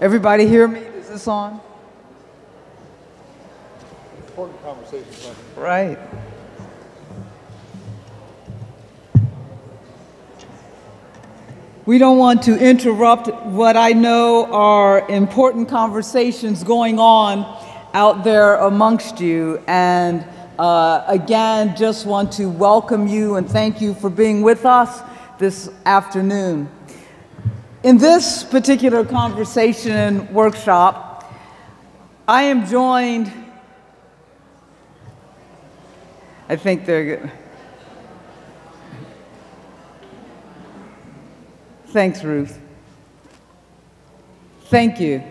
Everybody hear me? Is this on? Important conversation. Right. We don't want to interrupt what I know are important conversations going on out there amongst you. And uh, again, just want to welcome you and thank you for being with us this afternoon. In this particular conversation and workshop, I am joined, I think they're good. Thanks, Ruth. Thank you.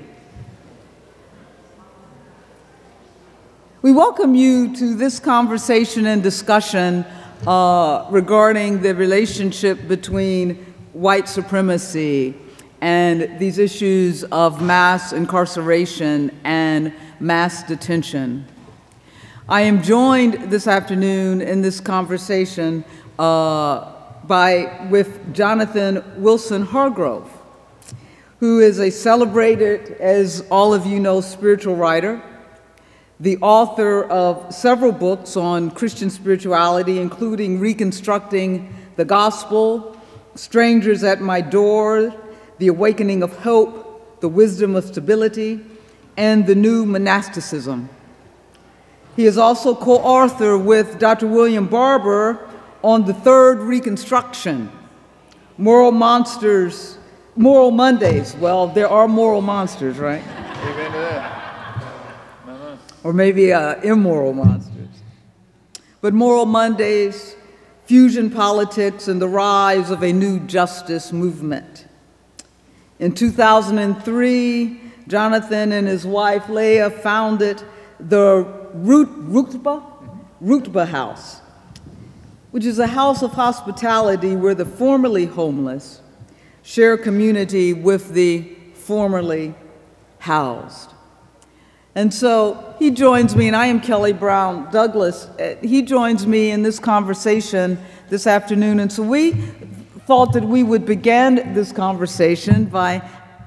We welcome you to this conversation and discussion uh, regarding the relationship between white supremacy and these issues of mass incarceration and mass detention. I am joined this afternoon in this conversation uh, by, with Jonathan Wilson Hartgrove, who is a celebrated, as all of you know, spiritual writer, the author of several books on Christian spirituality, including Reconstructing the Gospel, Strangers at My Door, The Awakening of Hope, The Wisdom of Stability, and The New Monasticism. He is also co author with Dr. William Barber on the third Reconstruction, Moral Monsters, Moral Mondays. Well, there are moral monsters, right? Or maybe uh, immoral monsters. But Moral Mondays, fusion politics, and the rise of a new justice movement. In 2003, Jonathan and his wife Leah founded the Root, Rutba, Rutba House, which is a house of hospitality where the formerly homeless share community with the formerly housed. And so he joins me, and I am Kelly Brown Douglas. Uh, He joins me in this conversation this afternoon. And so we thought that we would begin this conversation by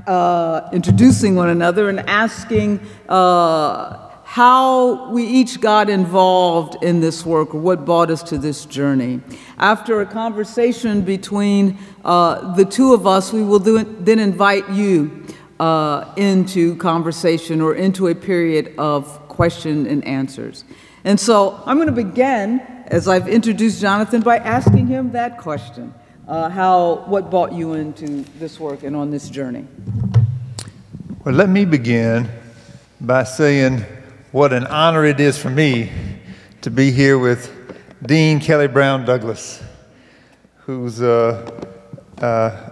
uh, introducing one another and asking uh, how we each got involved in this work or what brought us to this journey. After a conversation between uh, the two of us, we will then invite you uh, into conversation or into a period of question and answers. And so I'm going to begin, as I've introduced Jonathan, by asking him that question. Uh, how, what brought you into this work and on this journey? Well, let me begin by saying what an honor it is for me to be here with Dean Kelly Brown Douglas, whose uh, uh,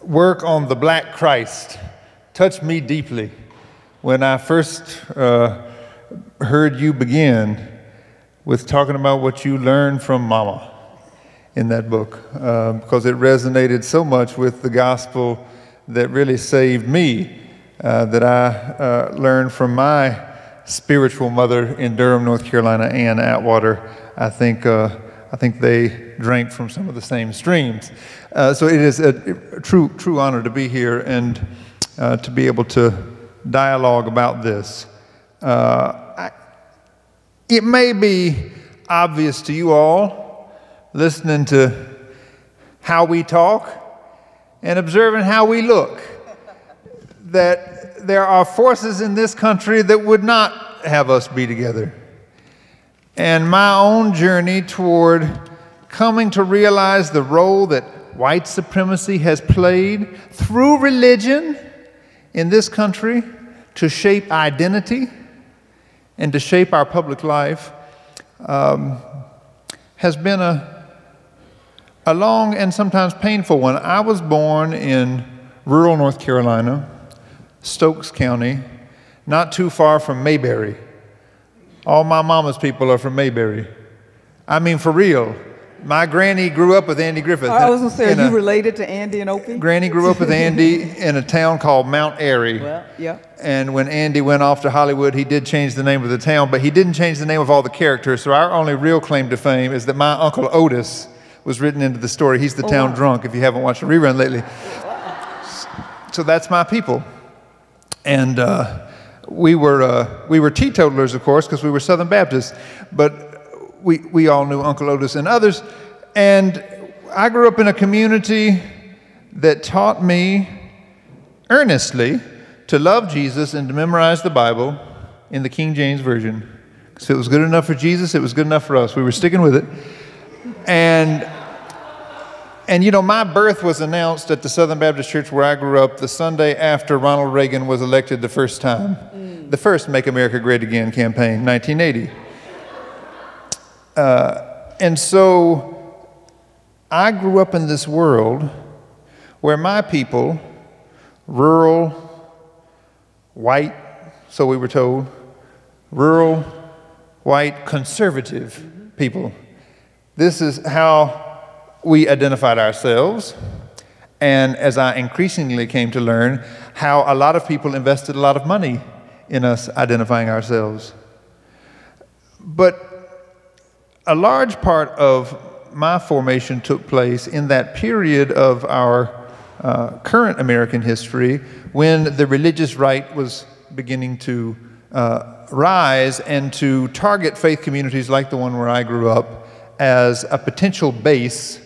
work on the Black Christ touched me deeply when I first uh, heard you begin with talking about what you learned from Mama in that book uh, because it resonated so much with the gospel that really saved me uh, that I uh, learned from my spiritual mother in Durham, North Carolina, Ann Atwater. I think, uh, I think they drank from some of the same streams. Uh, so it is a, a true, true honor to be here and to be able to dialogue about this. I, it may be obvious to you all listening to how we talk and observing how we look that there are forces in this country that would not have us be together. And my own journey toward coming to realize the role that white supremacy has played through religion in this country to shape identity and to shape our public life um, has been a, a long and sometimes painful one. I was born in rural North Carolina, Stokes County, not too far from Mayberry. All my mama's people are from Mayberry. I mean, for real. My granny grew up with Andy Griffith. I was going to say, are a- you related to Andy and Opie? Granny grew up with Andy in a town called Mount Airy. Well, yeah. And when Andy went off to Hollywood, he did change the name of the town, but he didn't change the name of all the characters. So our only real claim to fame is that my uncle Otis was written into the story. He's the town wow. drunk if you haven't watched a rerun lately. So that's my people. And uh, we, were, uh, we were teetotalers, of course, because we were Southern Baptists, but we, we all knew Uncle Otis and others. And I grew up in a community that taught me earnestly to love Jesus and to memorize the Bible in the King James Version. So it was good enough for Jesus, it was good enough for us. We were sticking with it. And and you know, my birth was announced at the Southern Baptist Church where I grew up the Sunday after Ronald Reagan was elected the first time. Mm. The first Make America Great Again campaign, 1980. Uh, and so I grew up in this world where my people, rural, white, so we were told, rural, white, conservative mm-hmm. people. This is how we identified ourselves. And as I increasingly came to learn, how a lot of people invested a lot of money in us identifying ourselves. But a large part of my formation took place in that period of our uh, current American history when the religious right was beginning to uh, rise and to target faith communities like the one where I grew up as a potential base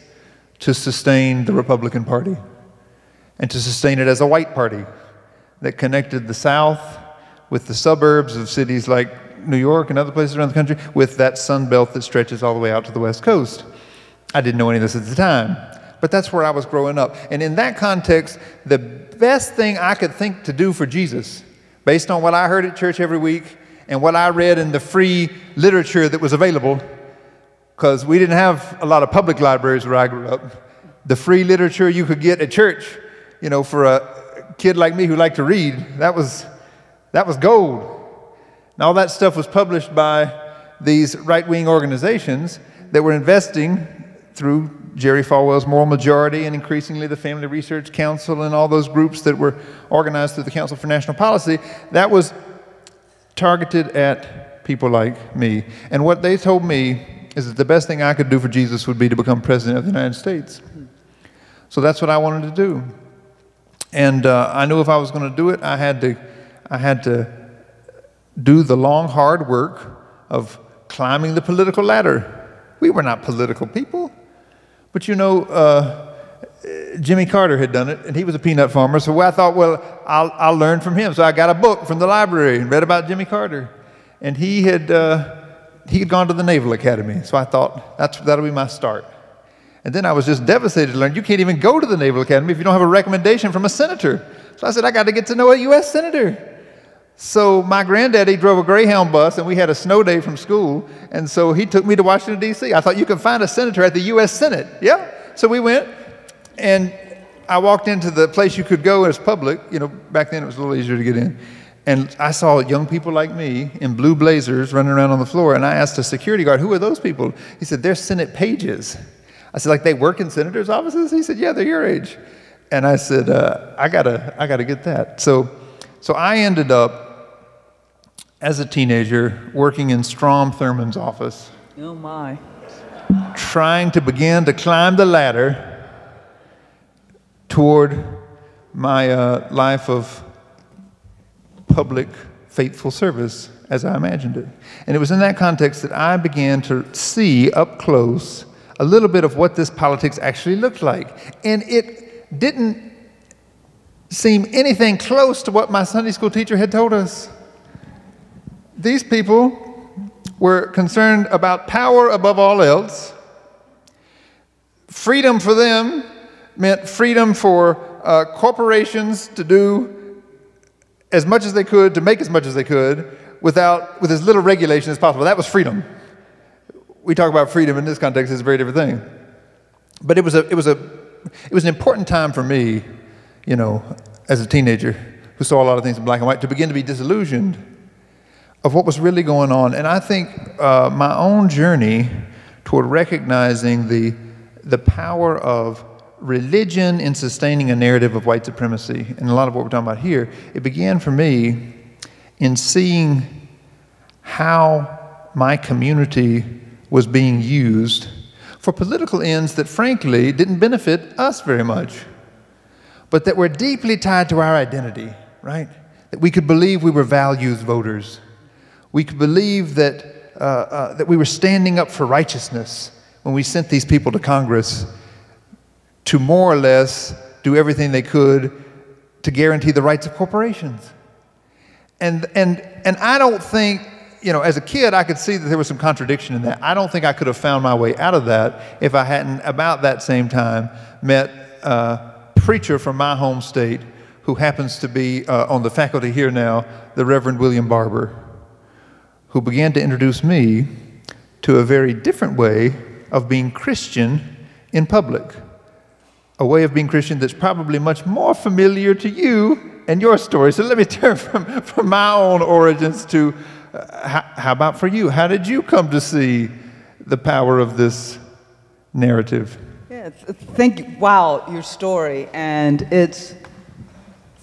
to sustain the Republican Party and to sustain it as a white party that connected the South with the suburbs of cities like New York and other places around the country with that sun belt that stretches all the way out to the West Coast. I didn't know any of this at the time, but that's where I was growing up. And in that context, the best thing I could think to do for Jesus, based on what I heard at church every week and what I read in the free literature that was available, because we didn't have a lot of public libraries where I grew up. The free literature you could get at church, you know, for a kid like me who liked to read, that was, that was gold. And all that stuff was published by these right wing organizations that were investing through Jerry Falwell's Moral Majority and increasingly the Family Research Council and all those groups that were organized through the Council for National Policy. That was targeted at people like me. And what they told me is that the best thing I could do for Jesus would be to become president of the United States. So that's what I wanted to do. And uh, I knew if I was going to do it, I had to, I had to do the long, hard work of climbing the political ladder. We were not political people. But you know, uh, Jimmy Carter had done it, and he was a peanut farmer. So I thought, well, I'll, I'll learn from him. So I got a book from the library and read about Jimmy Carter. And he had. Uh, he had gone to the Naval Academy. So I thought, that's, that'll be my start. And then I was just devastated to learn you can't even go to the Naval Academy if you don't have a recommendation from a senator. So I said, I got to get to know a U.S. senator. So my granddaddy drove a Greyhound bus, and we had a snow day from school. And so he took me to Washington, D.C. I thought you can find a senator at the U.S. Senate. Yeah. So we went, and I walked into the place you could go as public. You know, back then it was a little easier to get in. And I saw young people like me in blue blazers running around on the floor. And I asked a security guard, Who are those people? He said, They're Senate pages. I said, Like they work in senators' offices? He said, Yeah, they're your age. And I said, uh, I, gotta, I gotta get that. So, so I ended up, as a teenager, working in Strom Thurmond's office. Oh, my. Trying to begin to climb the ladder toward my uh, life of public, faithful service as I imagined it. And it was in that context that I began to see up close a little bit of what this politics actually looked like. And it didn't seem anything close to what my Sunday school teacher had told us. These people were concerned about power above all else. Freedom for them meant freedom for uh, corporations to do as much as they could to make as much as they could without, with as little regulation as possible. That was freedom. We talk about freedom in this context, it's a very different thing. But it was, a, it, was a, it was an important time for me, you know, as a teenager who saw a lot of things in black and white, to begin to be disillusioned of what was really going on. And I think uh, my own journey toward recognizing the, the power of religion in sustaining a narrative of white supremacy, and a lot of what we're talking about here, it began for me in seeing how my community was being used for political ends that frankly didn't benefit us very much, but that were deeply tied to our identity, right? that we could believe we were values voters. We could believe that, uh, uh, that we were standing up for righteousness when we sent these people to Congress to more or less do everything they could to guarantee the rights of corporations. And, and, and I don't think, you know, as a kid, I could see that there was some contradiction in that. I don't think I could have found my way out of that if I hadn't, about that same time, met a preacher from my home state who happens to be uh, on the faculty here now, the Reverend William Barber, who began to introduce me to a very different way of being Christian in public. A way of being Christian that's probably much more familiar to you and your story. So let me turn from, from my own origins to uh, how, how about for you? How did you come to see the power of this narrative? Yeah, thank you. Wow, your story. And it's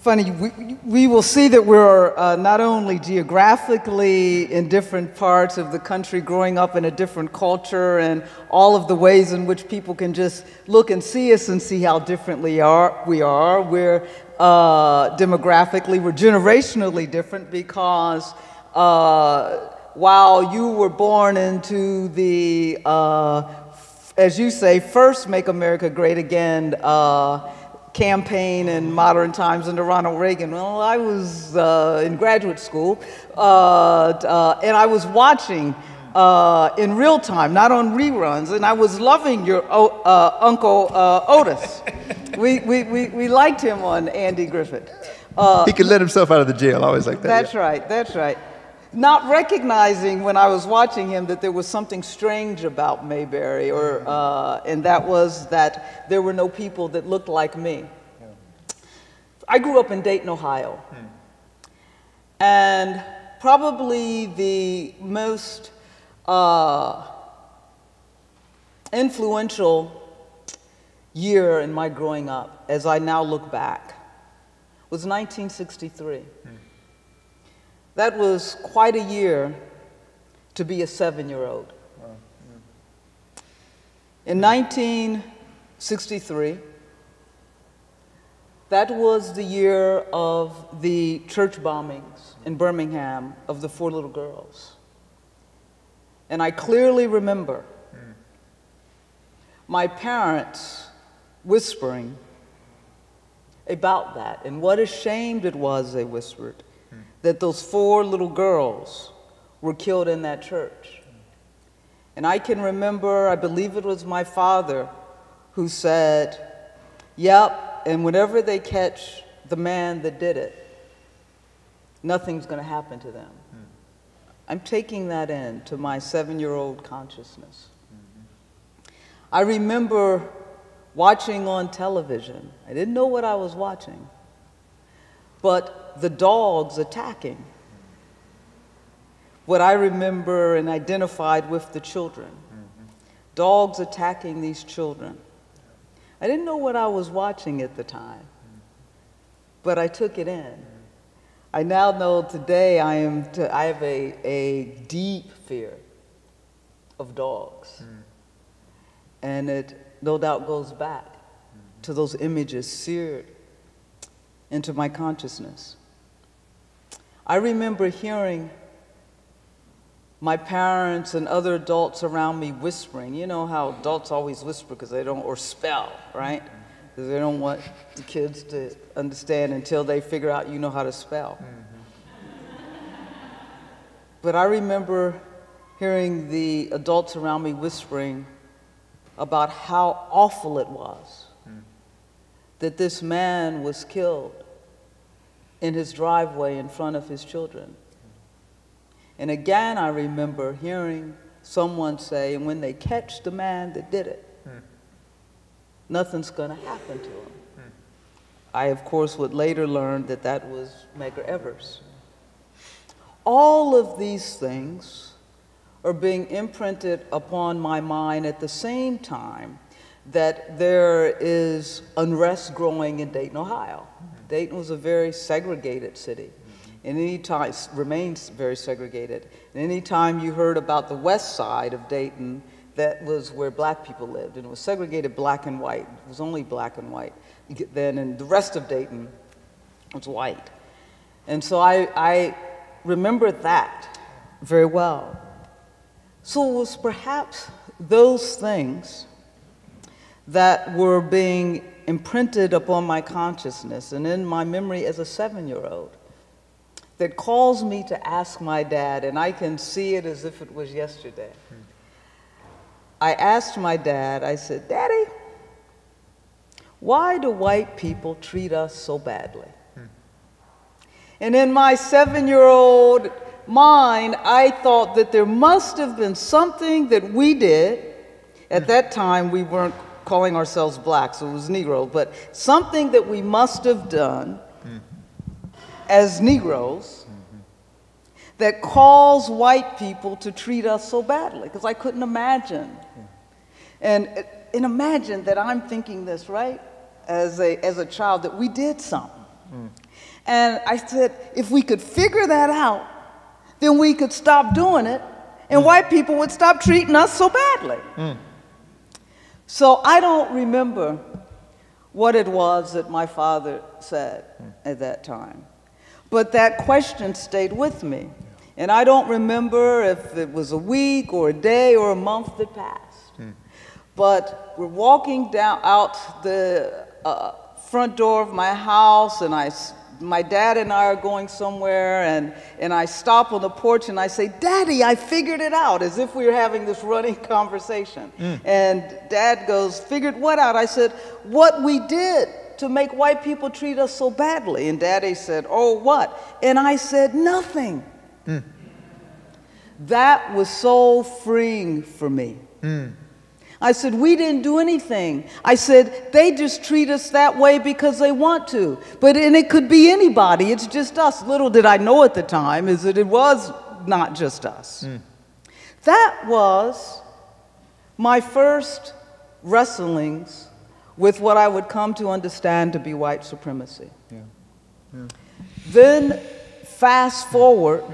funny, we, we will see that we're uh, not only geographically in different parts of the country, growing up in a different culture, and all of the ways in which people can just look and see us and see how differently are, we are. We're uh, demographically, we're generationally different because uh, while you were born into the, uh, as you say, first Make America Great Again uh, campaign in modern times under Ronald Reagan. Well, I was uh, in graduate school uh, uh, and I was watching uh, in real time, not on reruns, and I was loving your uh, Uncle uh, Otis. we, we, we, we liked him on Andy Griffith. he could let himself out of the jail, I always like that. That's yeah. right, that's right not recognizing when I was watching him that there was something strange about Mayberry, or, uh, and that was that there were no people that looked like me. I grew up in Dayton, Ohio. And probably the most uh, influential year in my growing up, as I now look back, was 1963. That was quite a year to be a seven year old. In 1963, that was the year of the church bombings in Birmingham of the four little girls. And I clearly remember my parents whispering about that and what ashamed it was, they whispered, that those four little girls were killed in that church. And I can remember, I believe it was my father who said, Yep, and whenever they catch the man that did it, nothing's going to happen to them. Mm. I'm taking that in to my seven year old consciousness. Mm-hmm. I remember watching on television, I didn't know what I was watching, but the dogs attacking. What I remember and identified with the children. Dogs attacking these children. I didn't know what I was watching at the time, but I took it in. I now know today I, am to, I have a, a deep fear of dogs. Mm. And it no doubt goes back mm-hmm. to those images seared into my consciousness. I remember hearing my parents and other adults around me whispering. You know how adults always whisper because they don't, or spell, right? Because they don't want the kids to understand until they figure out you know how to spell. Mm-hmm. But I remember hearing the adults around me whispering about how awful it was mm. that this man was killed in his driveway in front of his children. And again, I remember hearing someone say, and when they catch the man that did it, mm. nothing's going to happen to him. Mm. I, of course, would later learn that that was Medgar Evers. All of these things are being imprinted upon my mind at the same time that there is unrest growing in Dayton, Ohio. Dayton was a very segregated city. And any time, remains very segregated. And any time you heard about the west side of Dayton, that was where black people lived. And it was segregated black and white. It was only black and white. Then, and the rest of Dayton was white. And so I, I remember that very well. So it was perhaps those things that were being imprinted upon my consciousness and in my memory as a seven year old that calls me to ask my dad, and I can see it as if it was yesterday. I asked my dad, I said, Daddy, why do white people treat us so badly? And in my seven year old mind, I thought that there must have been something that we did. At that time, we weren't calling ourselves black, so it was Negro, but something that we must have done as Negroes that caused white people to treat us so badly, because I couldn't imagine. And, and imagine that I'm thinking this, right, as a, as a child, that we did something. Mm. And I said, if we could figure that out, then we could stop doing it, and mm. white people would stop treating us so badly. Mm. So I don't remember what it was that my father said at that time. But that question stayed with me. And I don't remember if it was a week or a day or a month that passed. Hmm. But we're walking down out the uh, front door of my house, and I my dad and I are going somewhere, and, and I stop on the porch and I say, Daddy, I figured it out, as if we were having this running conversation. Mm. And dad goes, Figured what out? I said, What we did to make white people treat us so badly. And daddy said, Oh, what? And I said, Nothing. Mm. That was so freeing for me. Mm. I said, We didn't do anything. I said, They just treat us that way because they want to. But, and it could be anybody, it's just us. Little did I know at the time is that it was not just us. Mm. That was my first wrestlings with what I would come to understand to be white supremacy. Yeah. Yeah. Then, fast forward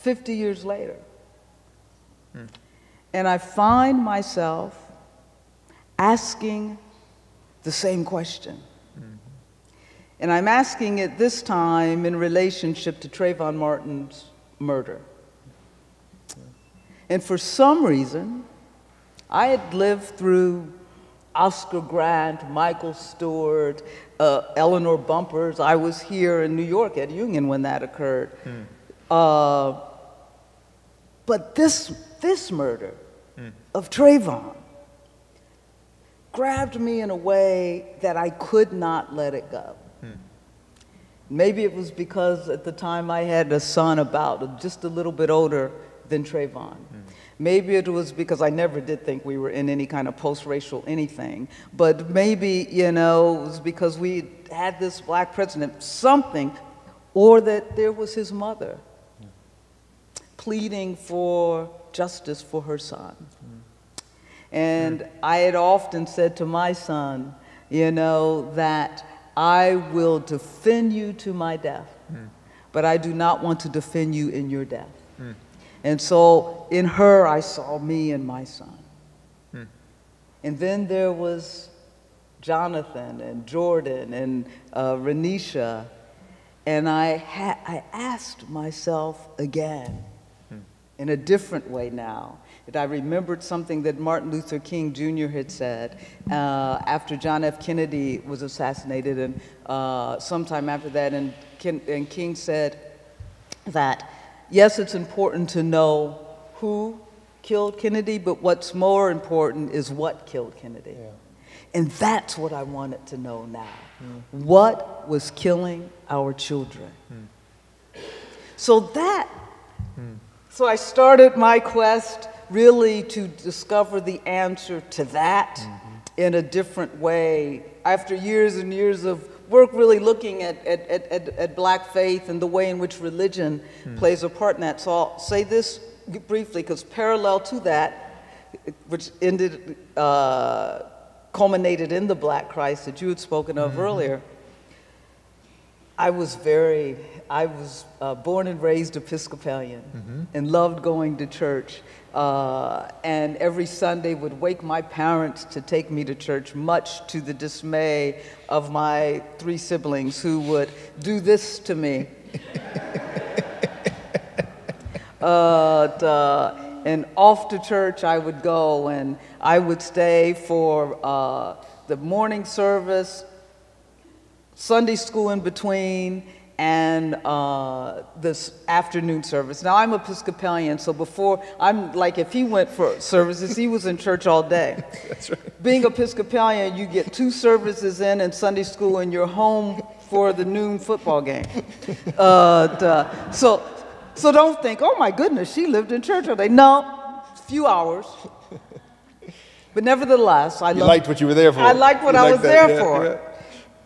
50 years later, mm. and I find myself asking the same question. Mm-hmm. And I'm asking it this time in relationship to Trayvon Martin's murder. And for some reason, I had lived through Oscar Grant, Michael Stewart, uh, Eleanor Bumpurs. I was here in New York at Union when that occurred. Mm. Uh, but this, this murder mm. of Trayvon grabbed me in a way that I could not let it go. Hmm. Maybe it was because at the time I had a son about just a little bit older than Trayvon. Hmm. Maybe it was because I never did think we were in any kind of post-racial anything. But maybe, you know, it was because we had this black president, something, or that there was his mother hmm. pleading for justice for her son. And I had often said to my son, you know, that I will defend you to my death, mm. but I do not want to defend you in your death. Mm. And so in her, I saw me and my son. Mm. And then there was Jonathan and Jordan and uh, Renisha. And I, I asked myself again in a different way now that I remembered something that Martin Luther King Jr. had said uh, after John F. Kennedy was assassinated, and uh, sometime after that, and, Ken, and King said that yes, it's important to know who killed Kennedy, but what's more important is what killed Kennedy. Yeah. And that's what I wanted to know now. Mm. What was killing our children? Mm. So that, mm. so I started my quest really to discover the answer to that mm-hmm. in a different way. After years and years of work really looking at, at, at, at black faith and the way in which religion mm. plays a part in that. So I'll say this briefly because parallel to that, which ended, uh, culminated in the black Christ that you had spoken of mm-hmm. earlier, I was very, I was uh, born and raised Episcopalian mm-hmm. and loved going to church. Uh, and every Sunday would wake my parents to take me to church, much to the dismay of my three siblings who would do this to me. uh, and off to church I would go, and I would stay for uh, the morning service, Sunday school in between, and uh, this afternoon service. Now I'm Episcopalian, so before I'm like if he went for services, he was in church all day. That's right. Being Episcopalian, you get two services in and Sunday school, and you're home for the noon football game. Uh, so, so don't think, oh my goodness, she lived in church all day. No, few hours. But nevertheless, I you liked what you were there for. I liked what you I liked was that, there yeah, for yeah.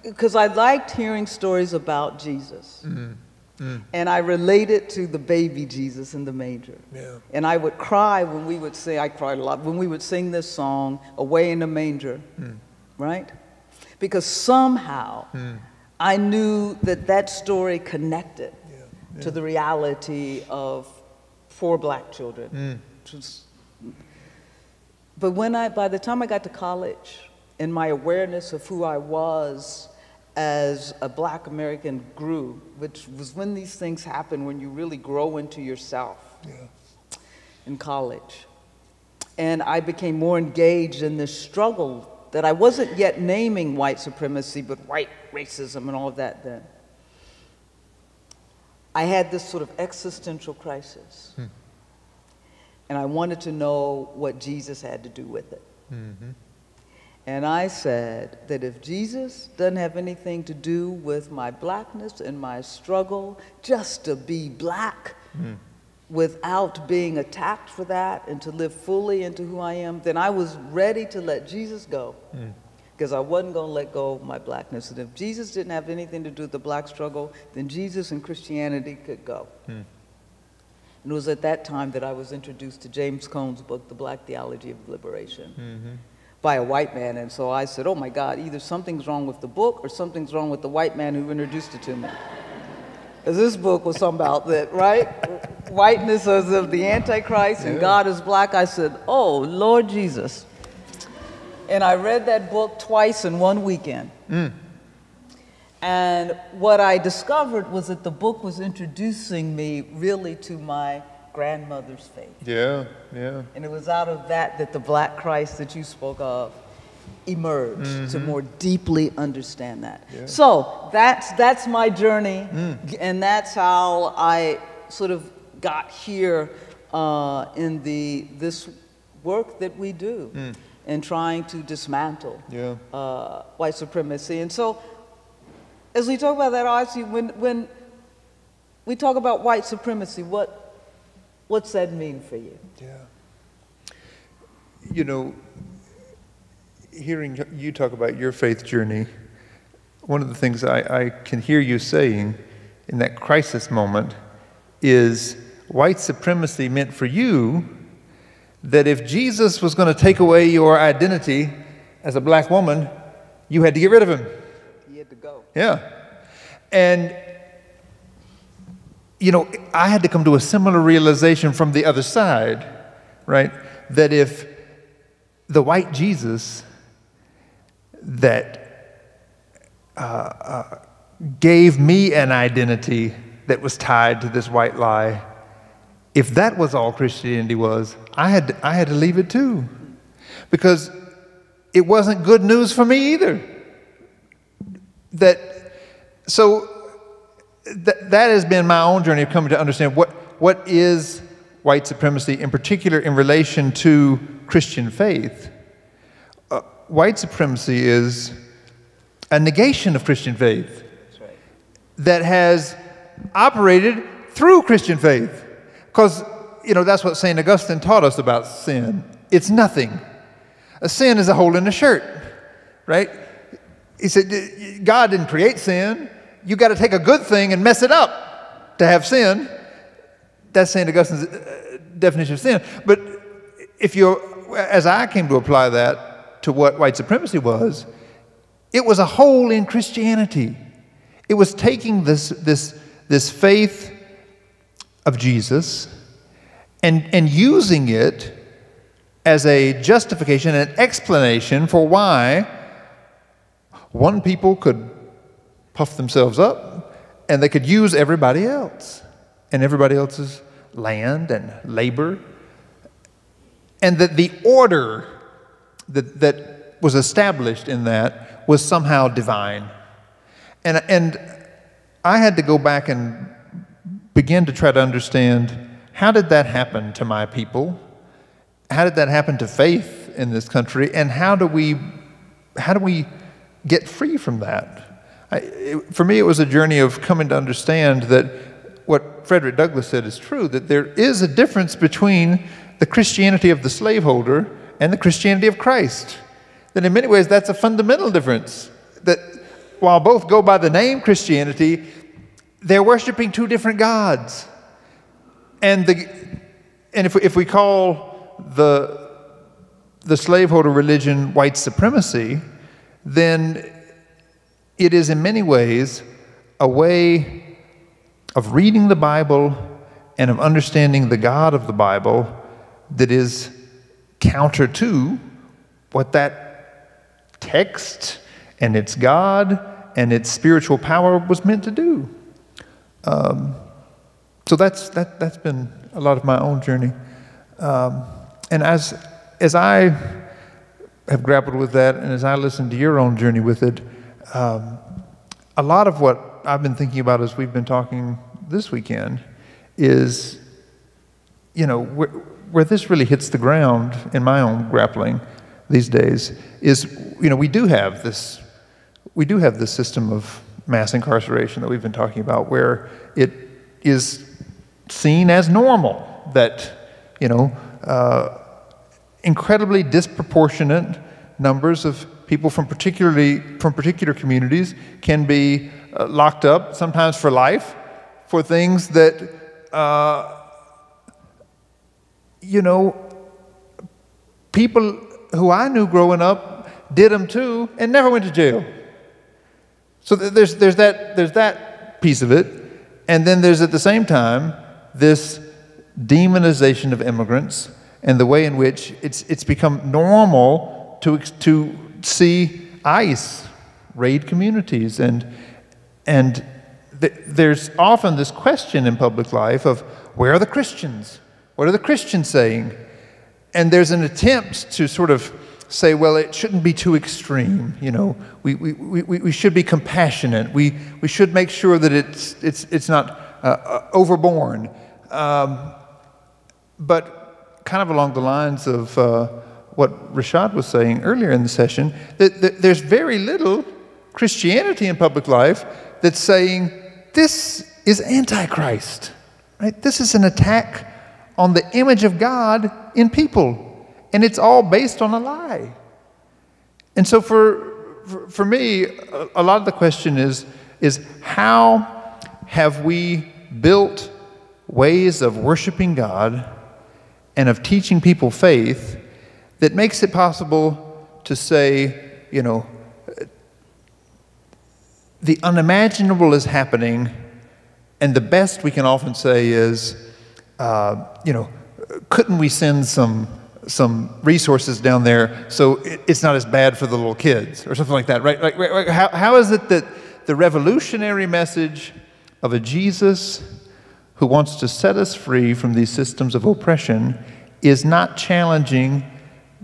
Because I liked hearing stories about Jesus. Mm, mm. And I related to the baby Jesus in the manger. Yeah. And I would cry when we would sing, I cried a lot, when we would sing this song, Away in the Manger, mm. right? Because somehow I knew that that story connected to the reality of four black children. was- but when I, by the time I got to college, and my awareness of who I was as a black American grew, which was when these things happen, when you really grow into yourself in college. And I became more engaged in this struggle that I wasn't yet naming white supremacy, but white racism and all of that then. I had this sort of existential crisis. Hmm. And I wanted to know what Jesus had to do with it. Mm-hmm. And I said that if Jesus doesn't have anything to do with my blackness and my struggle just to be black without being attacked for that and to live fully into who I am, then I was ready to let Jesus go because I wasn't going to let go of my blackness. And if Jesus didn't have anything to do with the black struggle, then Jesus and Christianity could go. And it was at that time that I was introduced to James Cone's book, The Black Theology of Liberation, by a white man. And so I said, oh my God, either something's wrong with the book or something's wrong with the white man who introduced it to me. Because this book was something about that, right? Whiteness as of the Antichrist and God is black. I said, oh, Lord Jesus. And I read that book twice in one weekend. Mm. And what I discovered was that the book was introducing me really to my grandmother's faith. Yeah, yeah. And it was out of that that the black Christ that you spoke of emerged to more deeply understand that. So that's, that's my journey, and that's how I sort of got here uh, in the, this work that we do in trying to dismantle Yeah. uh, white supremacy. And so, as we talk about that, Archie, when, when we talk about white supremacy, what, what's that mean for you? Yeah. You know, hearing you talk about your faith journey, one of the things I, I can hear you saying in that crisis moment is white supremacy meant for you that if Jesus was going to take away your identity as a black woman, you had to get rid of him. You had to go. Yeah. And, you know, I had to come to a similar realization from the other side, right? That if the white Jesus that uh, uh, gave me an identity that was tied to this white lie, if that was all Christianity was, I had, to, I had to leave it too. Because it wasn't good news for me either that so that, that has been my own journey of coming to understand what, what is white supremacy in particular in relation to christian faith uh, white supremacy is a negation of christian faith right. that has operated through christian faith because you know that's what st augustine taught us about sin it's nothing a sin is a hole in a shirt right he said, God didn't create sin. You got to take a good thing and mess it up to have sin. That's St. Augustine's uh, definition of sin. But if you're, as I came to apply that to what white supremacy was, it was a hole in Christianity. It was taking this, this, this faith of Jesus and, and using it as a justification, an explanation for why one people could puff themselves up and they could use everybody else and everybody else's land and labor, and that the order that, that was established in that was somehow divine. And, and I had to go back and begin to try to understand how did that happen to my people? How did that happen to faith in this country? And how do we, how do we get free from that? I, it, for me, it was a journey of coming to understand that what Frederick Douglass said is true that there is a difference between the Christianity of the slaveholder and the Christianity of Christ. That in many ways, that's a fundamental difference. That while both go by the name Christianity, they're worshiping two different gods. And, the, and if, we, if we call the, the slaveholder religion white supremacy, then it is in many ways a way of reading the Bible and of understanding the God of the Bible that is counter to what that text and its God and its spiritual power was meant to do. Um, so that's, that, that's been a lot of my own journey. Um, and as, as I have grappled with that and as I listen to your own journey with it, um, a lot of what I've been thinking about as we've been talking this weekend is, you know, where, where this really hits the ground in my own grappling these days is, you know, we do have this, we do have this system of mass incarceration that we've been talking about where it is seen as normal that, you know, uh, incredibly disproportionate numbers of people from particularly from particular communities can be uh, locked up, sometimes for life, for things that, uh, you know, people who I knew growing up did them too and never went to jail. So there's, there's, that, there's that piece of it. And then there's at the same time this demonization of immigrants and the way in which it's, it's become normal to, to see ICE raid communities. And, and th there's often this question in public life of where are the Christians? What are the Christians saying? And there's an attempt to sort of say, well, it shouldn't be too extreme. You know, we, we, we, we should be compassionate. We, we should make sure that it's, it's, it's not uh, uh overborne. Um, but kind of along the lines of uh, what Rashad was saying earlier in the session, that, that there's very little Christianity in public life that's saying this is antichrist. Right? This is an attack on the image of God in people. And it's all based on a lie. And so for, for, for me, a, a lot of the question is, is how have we built ways of worshiping God and of teaching people faith that makes it possible to say, you know, the unimaginable is happening, and the best we can often say is, uh, you know, couldn't we send some some resources down there so it's not as bad for the little kids or something like that, right? Like, right, how, how is it that the revolutionary message of a Jesus who wants to set us free from these systems of oppression is not challenging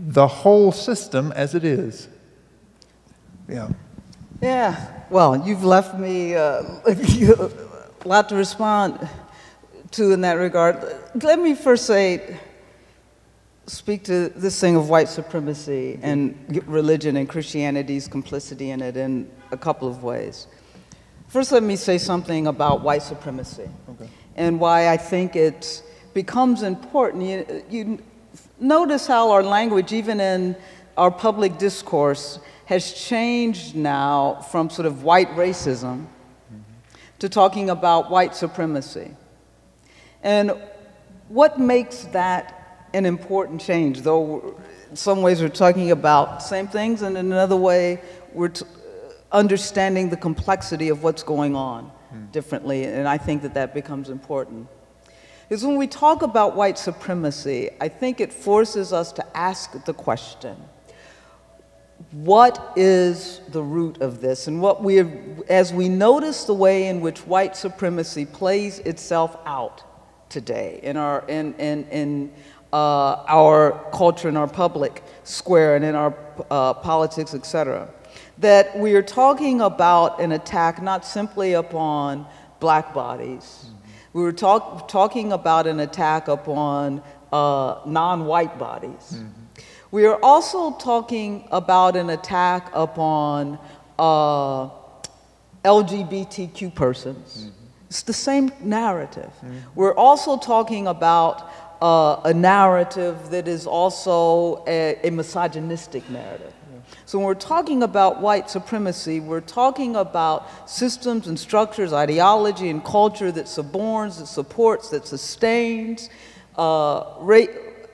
the whole system as it is. Yeah. Yeah. Well, you've left me uh, a lot to respond to in that regard. Let me first say, speak to this thing of white supremacy and religion and Christianity's complicity in it in a couple of ways. First, let me say something about white supremacy okay. and why I think it becomes important. You, you notice how our language, even in our public discourse, has changed now from sort of white racism mm -hmm. to talking about white supremacy. And what makes that an important change, though in some ways we're talking about same things, and in another way we're understanding the complexity of what's going on mm. differently, and I think that that becomes important is when we talk about white supremacy, I think it forces us to ask the question, what is the root of this? And what we as we notice the way in which white supremacy plays itself out today in our, in, in, in, uh, our culture, in our public square, and in our uh, politics, et cetera. That we are talking about an attack not simply upon black bodies. We were talk, talking about an attack upon uh, non white bodies. Mm-hmm. We are also talking about an attack upon uh, LGBTQ persons. Mm-hmm. It's the same narrative. Mm-hmm. We're also talking about uh, a narrative that is also a, a misogynistic narrative. So when we're talking about white supremacy, we're talking about systems and structures, ideology and culture that suborns, that supports, that sustains uh,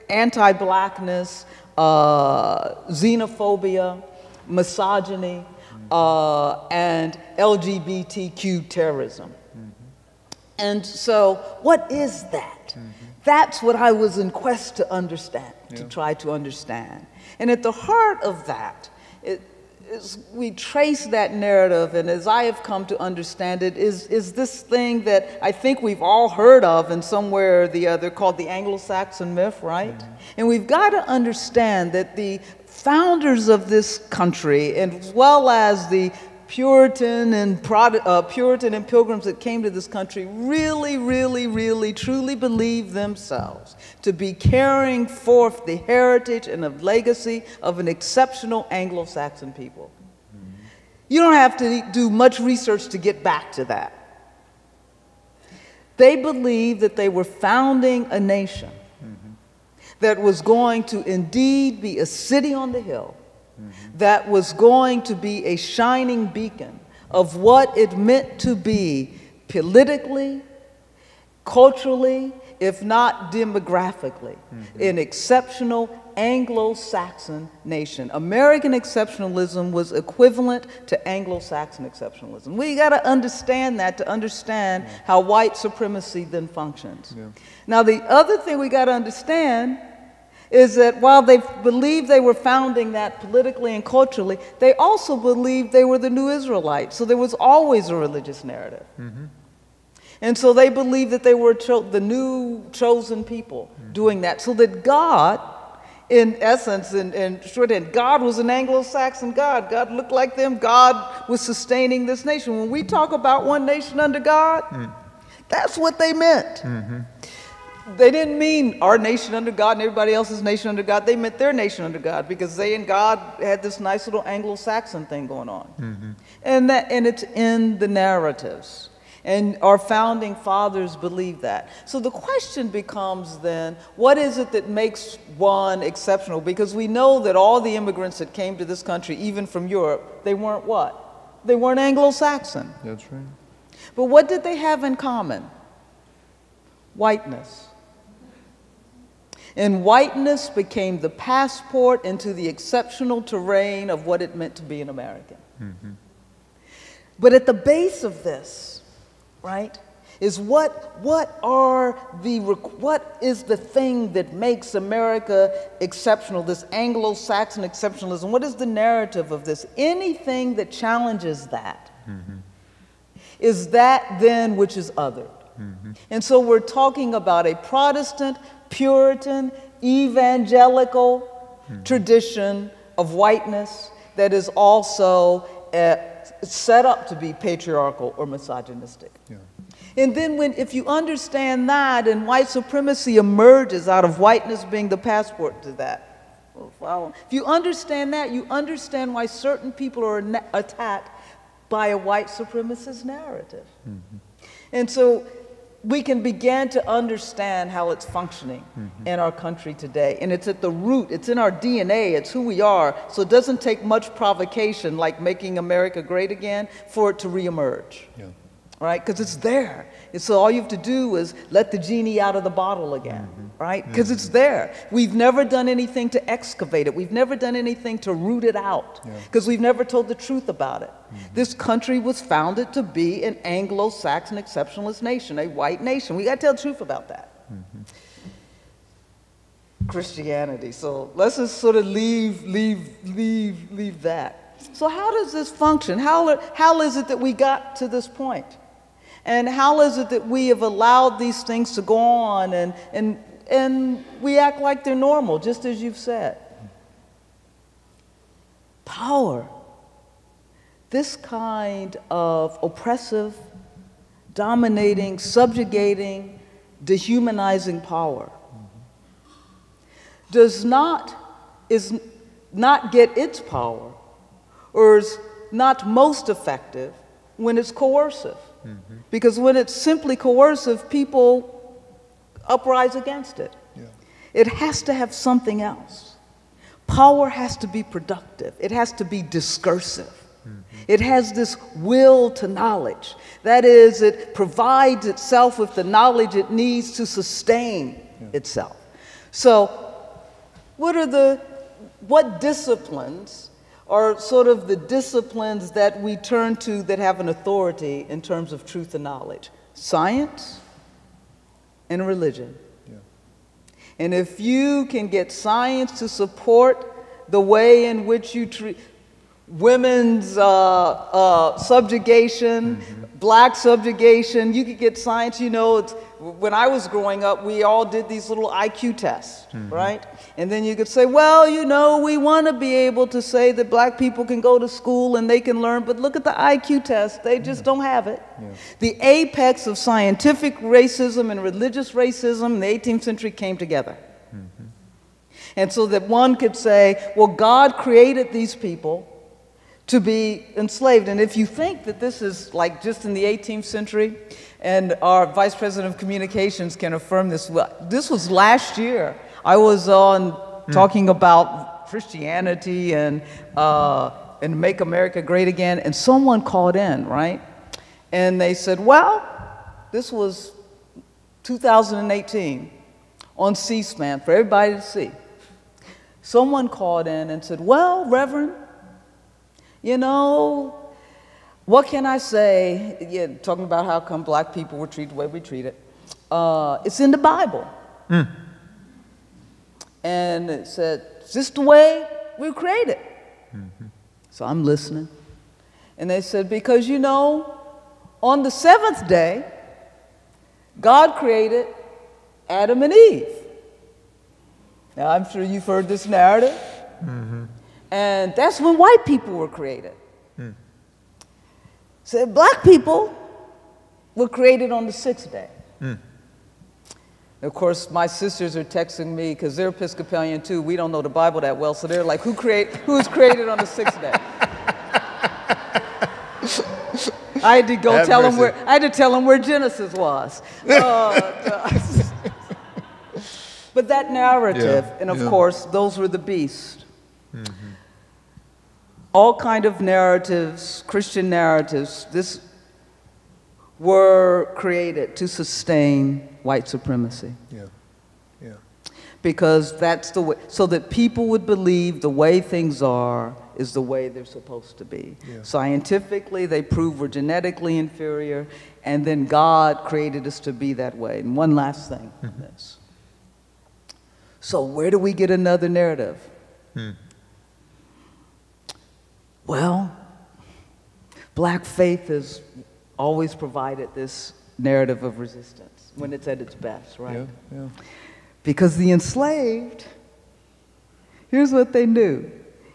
anti-blackness, uh, xenophobia, misogyny, uh, and LGBTQ terrorism. Mm-hmm. And so, what is that? Mm-hmm. That's what I was in quest to understand, yeah. to try to understand. And at the heart of that, we trace that narrative, and as I have come to understand it, is, is this thing that I think we've all heard of in somewhere or the other called the Anglo Saxon myth, right? Mm-hmm. And we've got to understand that the founders of this country, as well as the Puritan and uh, Puritan and pilgrims that came to this country really, really, really, truly believed themselves to be carrying forth the heritage and the legacy of an exceptional Anglo-Saxon people. Mm-hmm. You don't have to do much research to get back to that. They believed that they were founding a nation mm-hmm. that was going to indeed be a city on the hill that was going to be a shining beacon of what it meant to be politically, culturally, if not demographically, mm-hmm. an exceptional Anglo Saxon nation. American exceptionalism was equivalent to Anglo Saxon exceptionalism. We got to understand that to understand yeah. how white supremacy then functions. Yeah. Now, the other thing we got to understand is that while they believed they were founding that politically and culturally, they also believed they were the new Israelites. So there was always a religious narrative. Mm-hmm. And so they believed that they were cho- the new chosen people mm-hmm. doing that. So that God, in essence, in, in shorthand, God was an Anglo Saxon God. God looked like them. God was sustaining this nation. When we talk about one nation under God, mm. that's what they meant. They didn't mean our nation under God and everybody else's nation under God. They meant their nation under God because they and God had this nice little Anglo-Saxon thing going on. Mm-hmm. And, that, and it's in the narratives. And our founding fathers believed that. So the question becomes then, what is it that makes one exceptional? Because we know that all the immigrants that came to this country, even from Europe, they weren't what? They weren't Anglo-Saxon. That's right. But what did they have in common? Whiteness and whiteness became the passport into the exceptional terrain of what it meant to be an American. Mm-hmm. But at the base of this, right, is what, what are the, what is the thing that makes America exceptional, this Anglo-Saxon exceptionalism? What is the narrative of this? Anything that challenges that mm-hmm. is that then which is othered. Mm-hmm. And so we're talking about a Protestant Puritan, evangelical mm-hmm. tradition of whiteness that is also uh, set up to be patriarchal or misogynistic. Yeah. And then when if you understand that and white supremacy emerges out of whiteness being the passport to that. Well, if you understand that, you understand why certain people are attacked by a white supremacist narrative. Mm-hmm. And so we can begin to understand how it's functioning mm-hmm. in our country today. And it's at the root, it's in our DNA, it's who we are. So it doesn't take much provocation, like making America great again, for it to reemerge. Yeah right? Because it's there. And so all you have to do is let the genie out of the bottle again, mm-hmm. right? Because mm-hmm. it's there. We've never done anything to excavate it. We've never done anything to root it out because yeah. we've never told the truth about it. Mm-hmm. This country was founded to be an Anglo-Saxon exceptionalist nation, a white nation. We got to tell the truth about that. Mm-hmm. Christianity. So let's just sort of leave, leave, leave, leave that. So how does this function? How, how is it that we got to this point? And how is it that we have allowed these things to go on and, and, and we act like they're normal, just as you've said? Power. This kind of oppressive, dominating, subjugating, dehumanizing power does not, is not get its power or is not most effective when it's coercive. Mm-hmm. Because when it's simply coercive, people uprise against it. Yeah. It has to have something else. Power has to be productive, it has to be discursive. Mm-hmm. It has this will to knowledge. That is, it provides itself with the knowledge it needs to sustain yeah. itself. So, what are the, what disciplines are sort of the disciplines that we turn to that have an authority in terms of truth and knowledge science and religion. Yeah. And if you can get science to support the way in which you treat women's uh, uh, subjugation, mm-hmm. black subjugation, you could get science, you know, it's when I was growing up, we all did these little IQ tests, mm-hmm. right? And then you could say, well, you know, we want to be able to say that black people can go to school and they can learn, but look at the IQ test, they just don't have it. Yeah. The apex of scientific racism and religious racism in the 18th century came together. Mm-hmm. And so that one could say, well, God created these people to be enslaved. And if you think that this is like just in the 18th century, and our vice president of communications can affirm this. well, This was last year. I was on mm. talking about Christianity and, uh, and make America great again, and someone called in, right? And they said, well, this was 2018 on C SPAN for everybody to see. Someone called in and said, well, Reverend, you know, what can I say? Yeah, talking about how come black people were treated the way we treated. Uh, it's in the Bible. Mm. And it said, just the way we were created. Mm-hmm. So I'm listening. And they said, because you know, on the seventh day, God created Adam and Eve. Now, I'm sure you've heard this narrative. Mm-hmm. And that's when white people were created. So black people were created on the sixth day. Mm. Of course, my sisters are texting me because they're Episcopalian too. We don't know the Bible that well, so they're like, "Who create? Who's created on the sixth day?" I had to go Have tell mercy. them where. I had to tell them where Genesis was. Uh, but that narrative, yeah, and of yeah. course, those were the beasts. Mm-hmm all kind of narratives, Christian narratives, this were created to sustain white supremacy. Yeah. Yeah. Because that's the way, so that people would believe the way things are is the way they're supposed to be. Yeah. Scientifically, they prove we're genetically inferior, and then God created us to be that way. And one last thing mm-hmm. this. So, where do we get another narrative? Hmm. Well, black faith has always provided this narrative of resistance when it's at its best, right? Yeah, yeah. Because the enslaved, here's what they knew.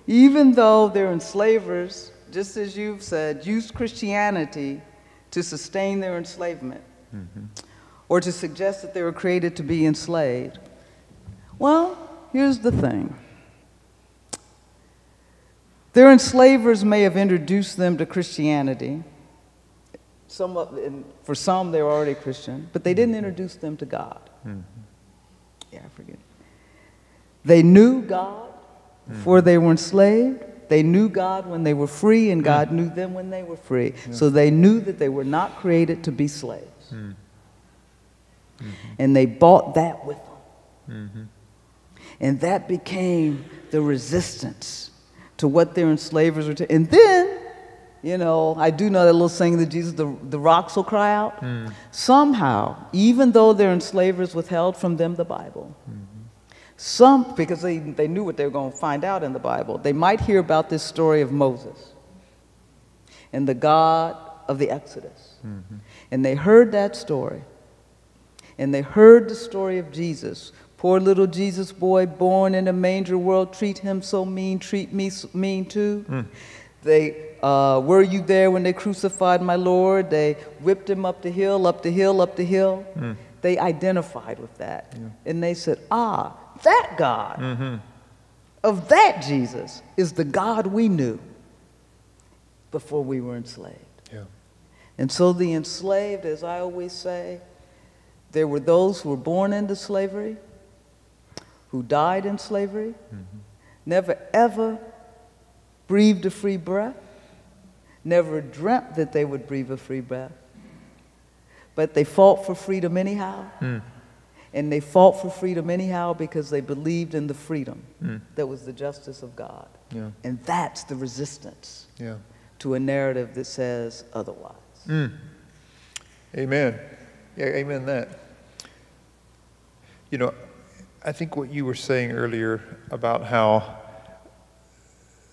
Even though their enslavers, just as you've said, used Christianity to sustain their enslavement mm-hmm. or to suggest that they were created to be enslaved, well, here's the thing their enslavers may have introduced them to Christianity. Some of, for some, they were already Christian, but they didn't introduce them to God. Mm-hmm. Yeah, I forget. They knew God before mm-hmm. they were enslaved. They knew God when they were free, and God mm-hmm. knew them when they were free. Yeah. So they knew that they were not created to be slaves. Mm-hmm. And they bought that with them. Mm-hmm. And that became the resistance to what their enslavers were. T- and then, you know, I do know that little saying that Jesus, the, the rocks will cry out. Mm. Somehow, even though their enslavers withheld from them the Bible, mm-hmm. some, because they, they knew what they were going to find out in the Bible, they might hear about this story of Moses and the God of the Exodus. Mm-hmm. And they heard that story. And they heard the story of Jesus. Poor little Jesus boy born in a manger world, treat him so mean, treat me so mean too. Mm. They uh, were you there when they crucified my Lord? They whipped him up the hill, up the hill, up the hill. Mm. They identified with that. Yeah. And they said, ah, that God mm-hmm. of that Jesus is the God we knew before we were enslaved. Yeah. And so the enslaved, as I always say, there were those who were born into slavery, who died in slavery, mm-hmm. never ever breathed a free breath, never dreamt that they would breathe a free breath. But they fought for freedom anyhow. Mm. And they fought for freedom anyhow because they believed in the freedom mm. that was the justice of God. Yeah. And that's the resistance yeah. to a narrative that says otherwise. Mm. Amen. Yeah, amen that. You know, I think what you were saying earlier about how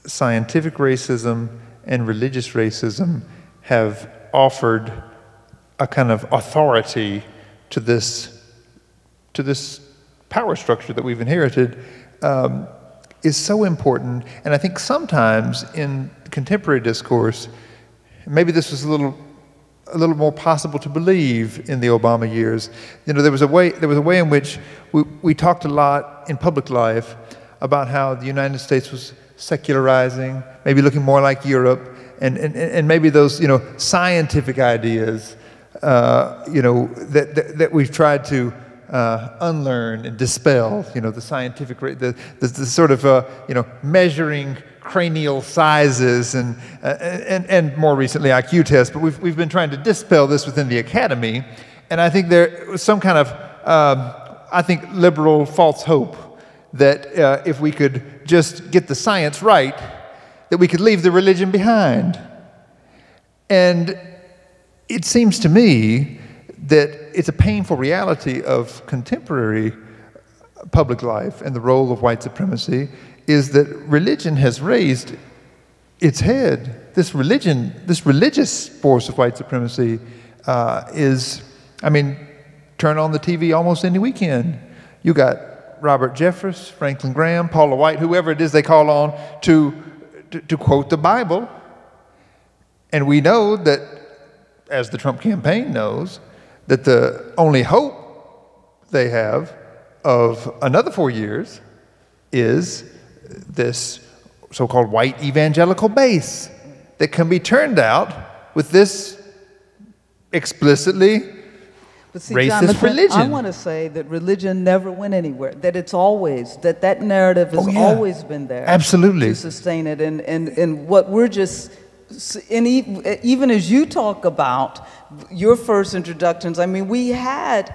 scientific racism and religious racism have offered a kind of authority to this, to this power structure that we've inherited um, is so important. And I think sometimes in contemporary discourse, maybe this was a little a little more possible to believe in the Obama years. You know, there was a way, there was a way in which we, we talked a lot in public life about how the United States was secularizing, maybe looking more like Europe, and, and, and maybe those, you know, scientific ideas, uh, you know, that, that, that, we've tried to uh, unlearn and dispel, you know, the scientific, the, the, the sort of, uh, you know, measuring cranial sizes and, uh, and, and more recently IQ tests, but we've, we've been trying to dispel this within the academy. And I think there was some kind of, um, I think, liberal false hope that uh, if we could just get the science right, that we could leave the religion behind. And it seems to me that it's a painful reality of contemporary public life and the role of white supremacy is that religion has raised its head. This religion, this religious force of white supremacy uh, is, I mean, turn on the TV almost any weekend. You got Robert Jeffress, Franklin Graham, Paula White, whoever it is they call on to, to, to quote the Bible. And we know that, as the Trump campaign knows, that the only hope they have of another four years is this so called white evangelical base that can be turned out with this explicitly but see, racist Jonathan, religion. I want to say that religion never went anywhere. That it's always that that narrative has oh, yeah. always been there. Absolutely to sustain it, and and and what we're just and even as you talk about your first introductions, I mean, we had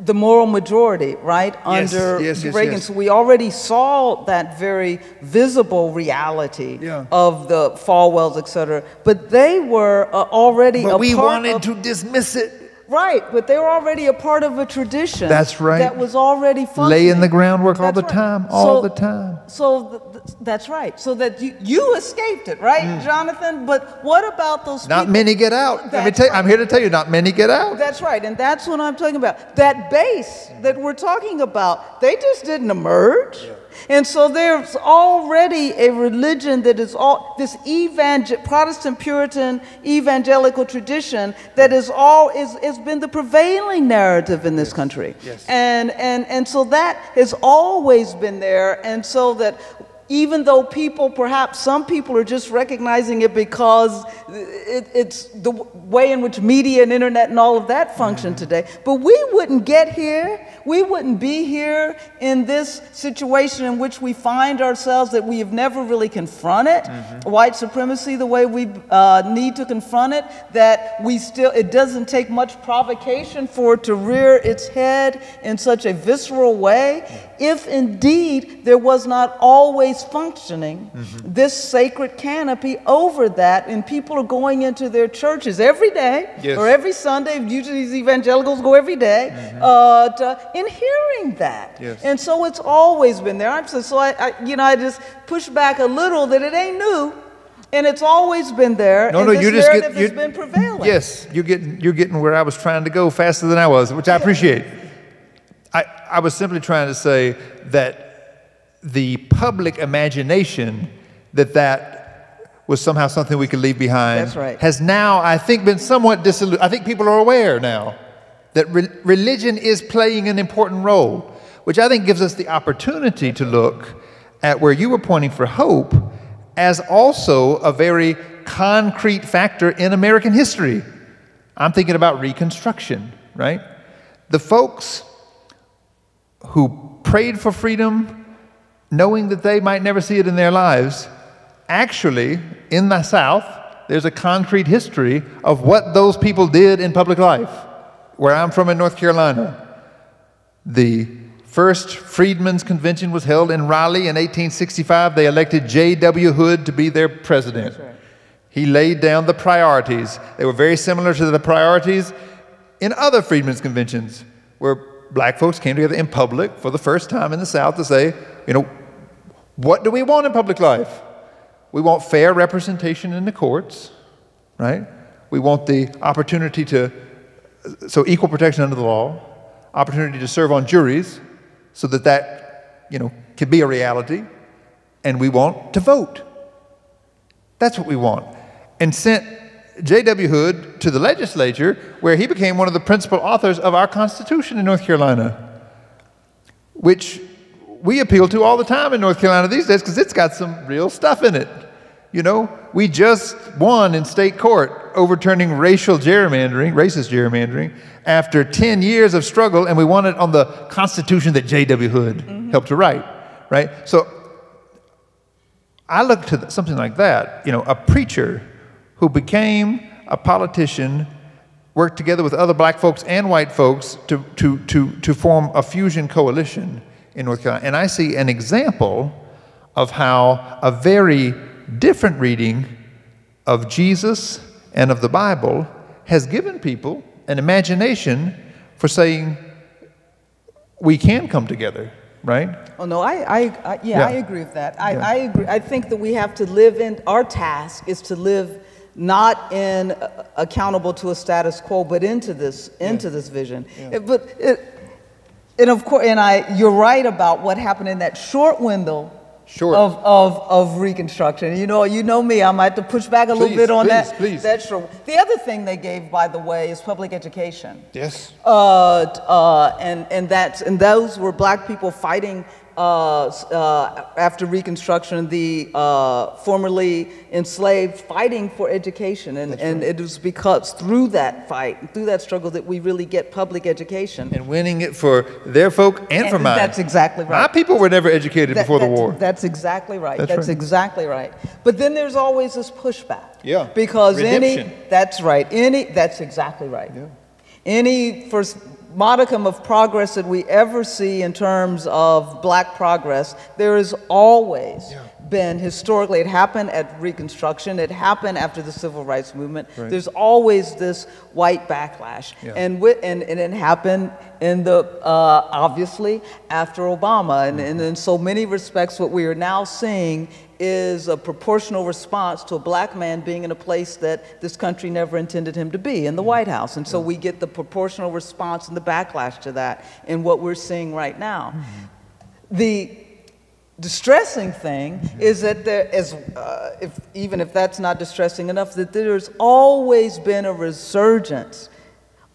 the moral majority, right, under yes, yes, Reagan. Yes, so we already saw that very visible reality yeah. of the Falwells, et cetera. But they were uh, already. But we wanted to dismiss it. Right, but they were already a part of a tradition. That's right. That was already functioning. Laying the groundwork all the right. time, all so, the time. So that's right. So that you, you escaped it, right, mm. Jonathan? But what about those? Not people? many get out. Let me tell you, right. I'm here to tell you, not many get out. That's right, and that's what I'm talking about. That base that we're talking about, they just didn't emerge. Yeah. And so there's already a religion that is all this evangel- Protestant Puritan evangelical tradition that is all is has been the prevailing narrative in this country. Yes. And and and so that has always been there. And so that even though people, perhaps some people are just recognizing it because it, it's the way in which media and internet and all of that function mm-hmm. today. But we wouldn't get here, we wouldn't be here in this situation in which we find ourselves that we have never really confronted mm-hmm. white supremacy the way we uh, need to confront it, that we still, it doesn't take much provocation for it to rear its head in such a visceral way, if indeed there was not always functioning, mm-hmm. this sacred canopy over that, and people are going into their churches every day yes. or every Sunday. Usually, these evangelicals go every day, mm-hmm. uh, to, and hearing that. Yes. And so it's always been there. I'm so, so I, I, you know, I just push back a little that it ain't new. And it's always been there. No, and no, you just get. You, been prevailing. Yes, you're getting you're getting where I was trying to go faster than I was, which I appreciate. I I was simply trying to say that the public imagination that that was somehow something we could leave behind That's right. has now, I think, been somewhat disillusioned. I think people are aware now that re- religion is playing an important role, which I think gives us the opportunity to look at where you were pointing for hope as also a very concrete factor in American history. I'm thinking about Reconstruction, right? The folks who prayed for freedom, knowing that they might never see it in their lives, actually, in the South, there's a concrete history of what those people did in public life. Where I'm from in North Carolina, the first Freedmen's Convention was held in Raleigh in 1865. They elected J.W. Hood to be their president. He laid down the priorities. They were very similar to the priorities in other Freedmen's Conventions, where black folks came together in public for the first time in the South to say, you know, what do we want in public life? We want fair representation in the courts, right? We want the opportunity to, so equal protection under the law, opportunity to serve on juries so that that, you know, can be a reality. And we want to vote. That's what we want. And sent J.W. Hood to the legislature, where he became one of the principal authors of our Constitution in North Carolina, which we appeal to all the time in North Carolina these days because it's got some real stuff in it. You know, we just won in state court overturning racial gerrymandering, racist gerrymandering, after 10 years of struggle, and we won it on the Constitution that J.W. Hood mm-hmm. helped to write, right? So I look to something like that, you know, a preacher who became a politician, worked together with other black folks and white folks to, to, to, to form a fusion coalition in North Carolina. And I see an example of how a very different reading of Jesus and of the Bible has given people an imagination for saying we can come together, right? Oh no, I, I, I yeah, yeah, I agree with that. I, yeah. I agree. I think that we have to live in our task is to live not in uh, accountable to a status quo, but into this into yeah. this vision. It, but it, and of course, and I, you're right about what happened in that short window Sure. Of, of, of Reconstruction. You know, you know me, I might have to push back a please, little bit on please, that. Please. That's true. The other thing they gave, by the way, is public education. Yes. Uh, uh, and, and, that's, and those were black people fighting uh, uh, after Reconstruction, the uh, formerly enslaved fighting for education. And, and right. it was because through that fight, through that struggle, that we really get public education. And winning it for their folk and, and for mine. That's exactly right. My people were never educated that, before the war. That's exactly right. That's, that's right. exactly right. But then there's always this pushback. Yeah. Because Redemption. any, that's right. Any, that's exactly right. Yeah. Any, first, modicum of progress that we ever see in terms of black progress, there is always yeah. Been historically, it happened at Reconstruction, it happened after the Civil Rights Movement. Right. There's always this white backlash. Yeah. And, with, and, and it happened in the, uh, obviously, after Obama. And, mm-hmm. and in so many respects, what we are now seeing is a proportional response to a black man being in a place that this country never intended him to be, in the White House. And so we get the proportional response and the backlash to that in what we're seeing right now. Mm-hmm. The distressing thing is that there is, uh, if, even if that's not distressing enough, that there's always been a resurgence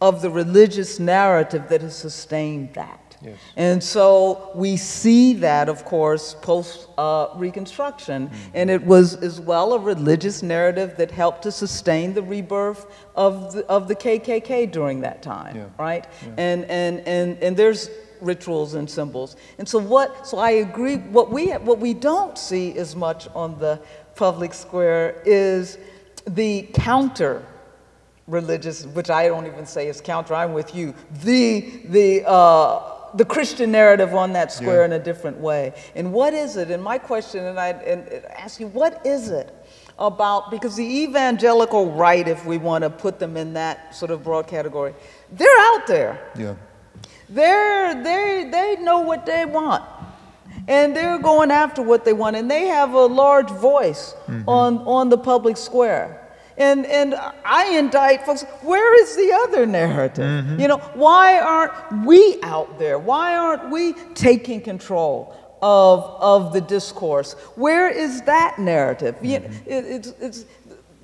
of the religious narrative that has sustained that. Yes. And so we see that, of course, post uh, Reconstruction. Mm-hmm. And it was as well a religious narrative that helped to sustain the rebirth of the, of the KKK during that time, yeah. right? Yeah. And, and, and, and there's rituals and symbols. And so what, so I agree, what we, what we don't see as much on the public square is the counter religious, which I don't even say is counter, I'm with you, the, the, uh, the Christian narrative on that square Yeah. in a different way. And what is it? And my question, and I and ask you, what is it about? Because the evangelical right, if we want to put them in that sort of broad category, they're out there. Yeah. They're, they they know what they want. And they're going after what they want, and they have a large voice mm-hmm. on, on the public square. And, and I indict folks, where is the other narrative? Mm-hmm. You know, why aren't we out there? Why aren't we taking control of, of the discourse? Where is that narrative? Mm-hmm. It, it's, it's,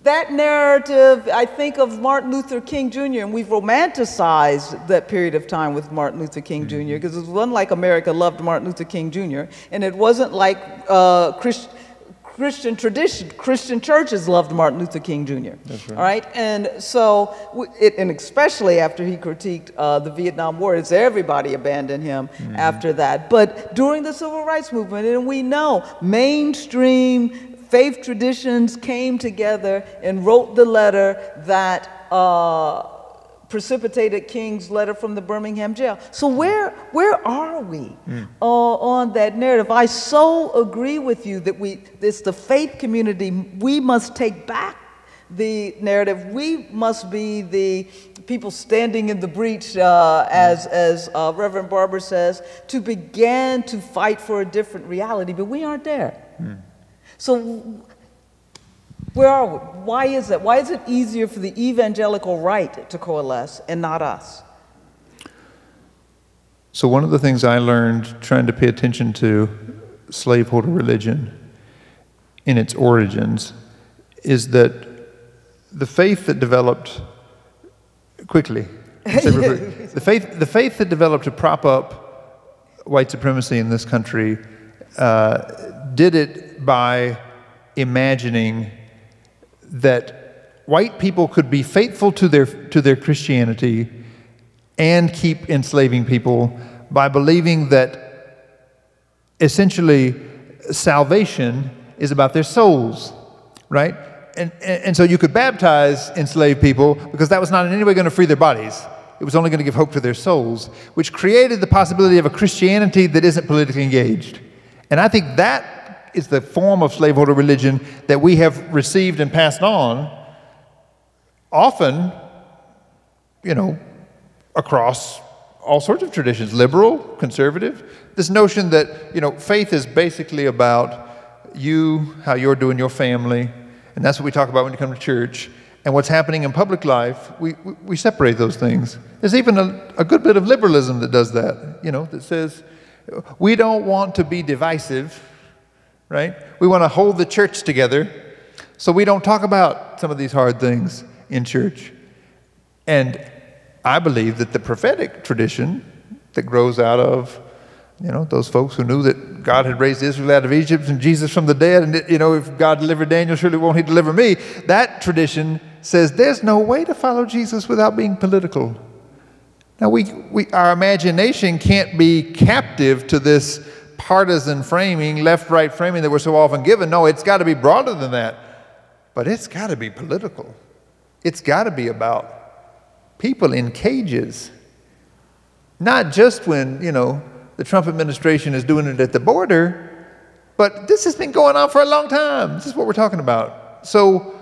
that narrative, I think of Martin Luther King Jr., and we've romanticized that period of time with Martin Luther King Jr., because mm-hmm. it wasn't like America loved Martin Luther King Jr., and it wasn't like uh, Christ- Christian tradition, Christian churches loved Martin Luther King Jr. Right. All right, and so, it, and especially after he critiqued uh, the Vietnam War, it's everybody abandoned him mm-hmm. after that. But during the Civil Rights Movement, and we know mainstream faith traditions came together and wrote the letter that. Uh, precipitated King's letter from the Birmingham jail. So where where are we mm. uh, on that narrative? I so agree with you that we it's the faith community. We must take back the narrative. We must be the people standing in the breach, uh, as, as uh, Reverend Barber says, to begin to fight for a different reality, but we aren't there. Mm. So where are we? Why is that? Why is it easier for the evangelical right to coalesce and not us? So, one of the things I learned trying to pay attention to slaveholder religion in its origins is that the faith that developed quickly, the, faith, the faith that developed to prop up white supremacy in this country uh, did it by imagining that white people could be faithful to their, to their Christianity and keep enslaving people by believing that essentially salvation is about their souls, right? And, and, so you could baptize enslaved people because that was not in any way going to free their bodies. It was only going to give hope to their souls, which created the possibility of a Christianity that isn't politically engaged. And I think that is the form of slaveholder religion that we have received and passed on, often, you know, across all sorts of traditions liberal, conservative. This notion that, you know, faith is basically about you, how you're doing your family, and that's what we talk about when you come to church. And what's happening in public life, we, we, we separate those things. There's even a, a good bit of liberalism that does that, you know, that says we don't want to be divisive right? We want to hold the church together so we don't talk about some of these hard things in church. And I believe that the prophetic tradition that grows out of you know those folks who knew that God had raised Israel out of Egypt and Jesus from the dead, and you know if God delivered Daniel, surely won't He deliver me? That tradition says there's no way to follow Jesus without being political. Now we, we our imagination can't be captive to this partisan framing, left right framing that we're so often given. No, it's got to be broader than that. But it's got to be political. It's got to be about people in cages. Not just when, you know, the Trump administration is doing it at the border, but this has been going on for a long time. This is what we're talking about. So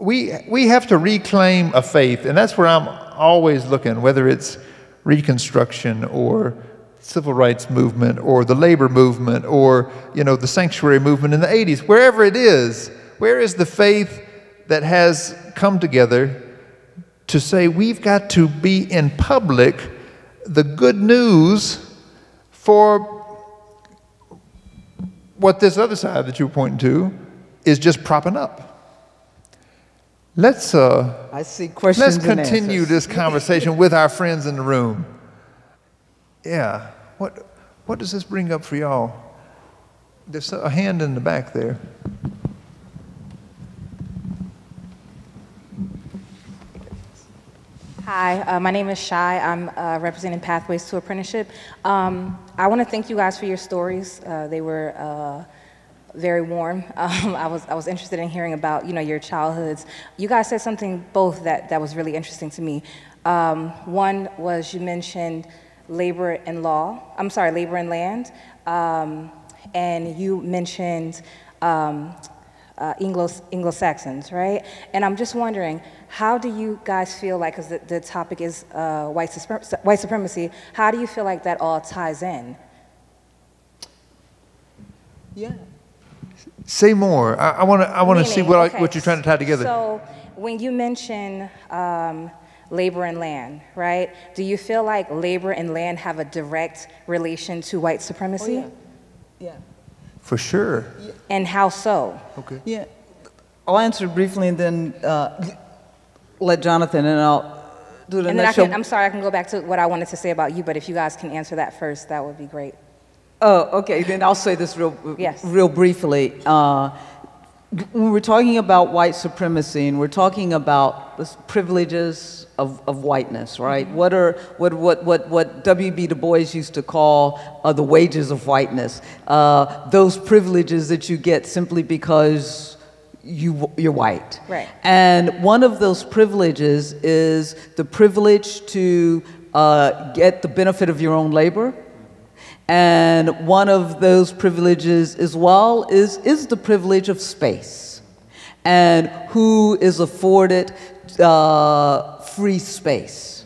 we, we have to reclaim a faith, and that's where I'm always looking, whether it's Reconstruction or civil rights movement or the labor movement or you know the sanctuary movement in the 80s wherever it is where is the faith that has come together to say we've got to be in public the good news for what this other side that you were pointing to is just propping up? Let's uh, I see questions let's continue this conversation with our friends in the room yeah. What, what does this bring up for y'all? There's a hand in the back there. Hi, uh, my name is Shai. I'm uh, representing Pathways to Apprenticeship. Um, I want to thank you guys for your stories. Uh, they were uh, very warm. Um, I was I was interested in hearing about you know your childhoods. You guys said something both that that was really interesting to me. Um, one was you mentioned labor and law, I'm sorry, labor and land. Um, and you mentioned um, uh, Anglo, Anglo-Saxons, right? And I'm just wondering, how do you guys feel like, because the, the, topic is uh, white, white supremacy, how do you feel like that all ties in? Yeah. Say more. I, I want to. I want to see Meaning, what I, what you're trying to tie together. So when you mention um, labor and land, right? Do you feel like labor and land have a direct relation to white supremacy? Oh, Yeah. yeah. For sure. And how so? Okay. Yeah. I'll answer briefly and then uh, let Jonathan and I'll do the And then I can, I'm sorry, I can go back to what I wanted to say about you, but if you guys can answer that first, that would be great. Oh, okay, then I'll say this real, Yes. real briefly. Uh, When we're talking about white supremacy and we're talking about the privileges of, of whiteness, right? What are, what, what, what, what W.B. Du Bois used to call uh, the wages of whiteness. Uh, those privileges that you get simply because you, you're white. Right. And one of those privileges is the privilege to uh, get the benefit of your own labor. And one of those privileges as well is, is the privilege of space. And who is afforded uh, free space.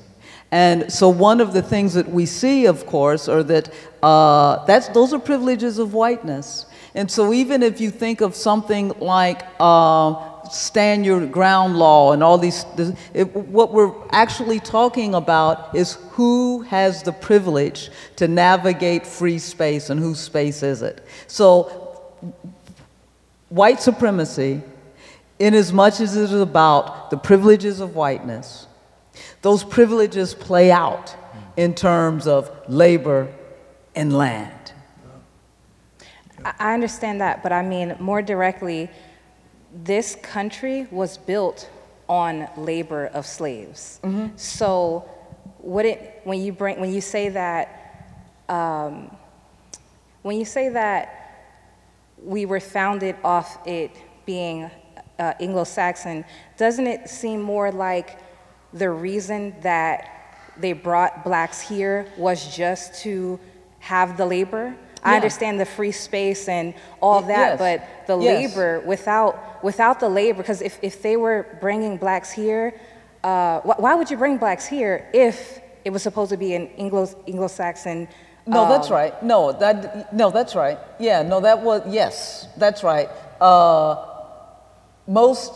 And so one of the things that we see, of course, are that uh, that's, those are privileges of whiteness. And so even if you think of something like uh, stand your ground law and all these, this, it, what we're actually talking about is who has the privilege to navigate free space and whose space is it. So white supremacy, in as much as it is about the privileges of whiteness, those privileges play out in terms of labor and land. I I understand that, but I mean more directly, this country was built on labor of slaves. So, would it when you bring when you say that um, when you say that we were founded off it being uh, Anglo-Saxon, doesn't it seem more like the reason that they brought blacks here was just to have the labor? I understand the free space and all that, yes. but the Yes. labor without without the labor, because if, if they were bringing blacks here, uh, wh- why would you bring blacks here if it was supposed to be an Anglo Anglo-Saxon? No, that's um, right. No, that no, that's right. Yeah, no, that was yes, that's right. Uh, most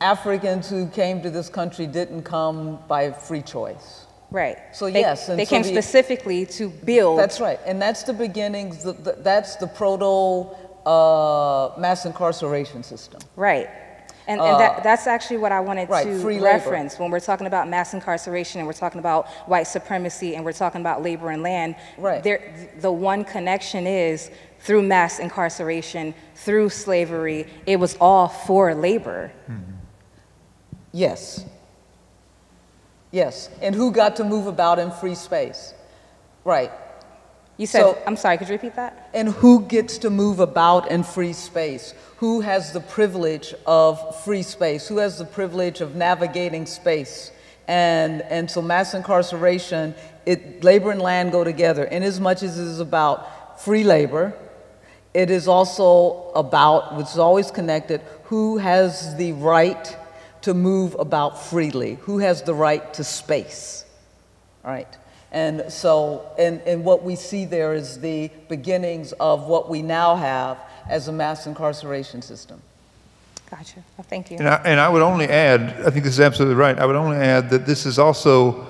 Africans who came to this country didn't come by free choice. Right. So They- yes, and they so came the- specifically to build. That's right, and that's the beginnings. The, the, that's the proto uh, mass incarceration system. Right. And, and that, that's actually what I wanted Uh, right, to free labor. reference when we're talking about mass incarceration and we're talking about white supremacy and we're talking about labor and land. Right. There, the one connection is through mass incarceration, through slavery, it was all for labor. Yes. Yes, and who got to move about in free space? Right. You said, So- I'm sorry, could you repeat that? And who gets to move about in free space? Who has the privilege of free space? Who has the privilege of navigating space? And, and so mass incarceration, it, labor and land go together. In as much as it is about free labor, it is also about, which is always connected, who has the right to move about freely? Who has the right to space? Right. And so, and, and what we see there is the beginnings of what we now have as a mass incarceration system. Gotcha. Well, thank you. And I, and I would only add, I think this is absolutely right. I would only add that this is also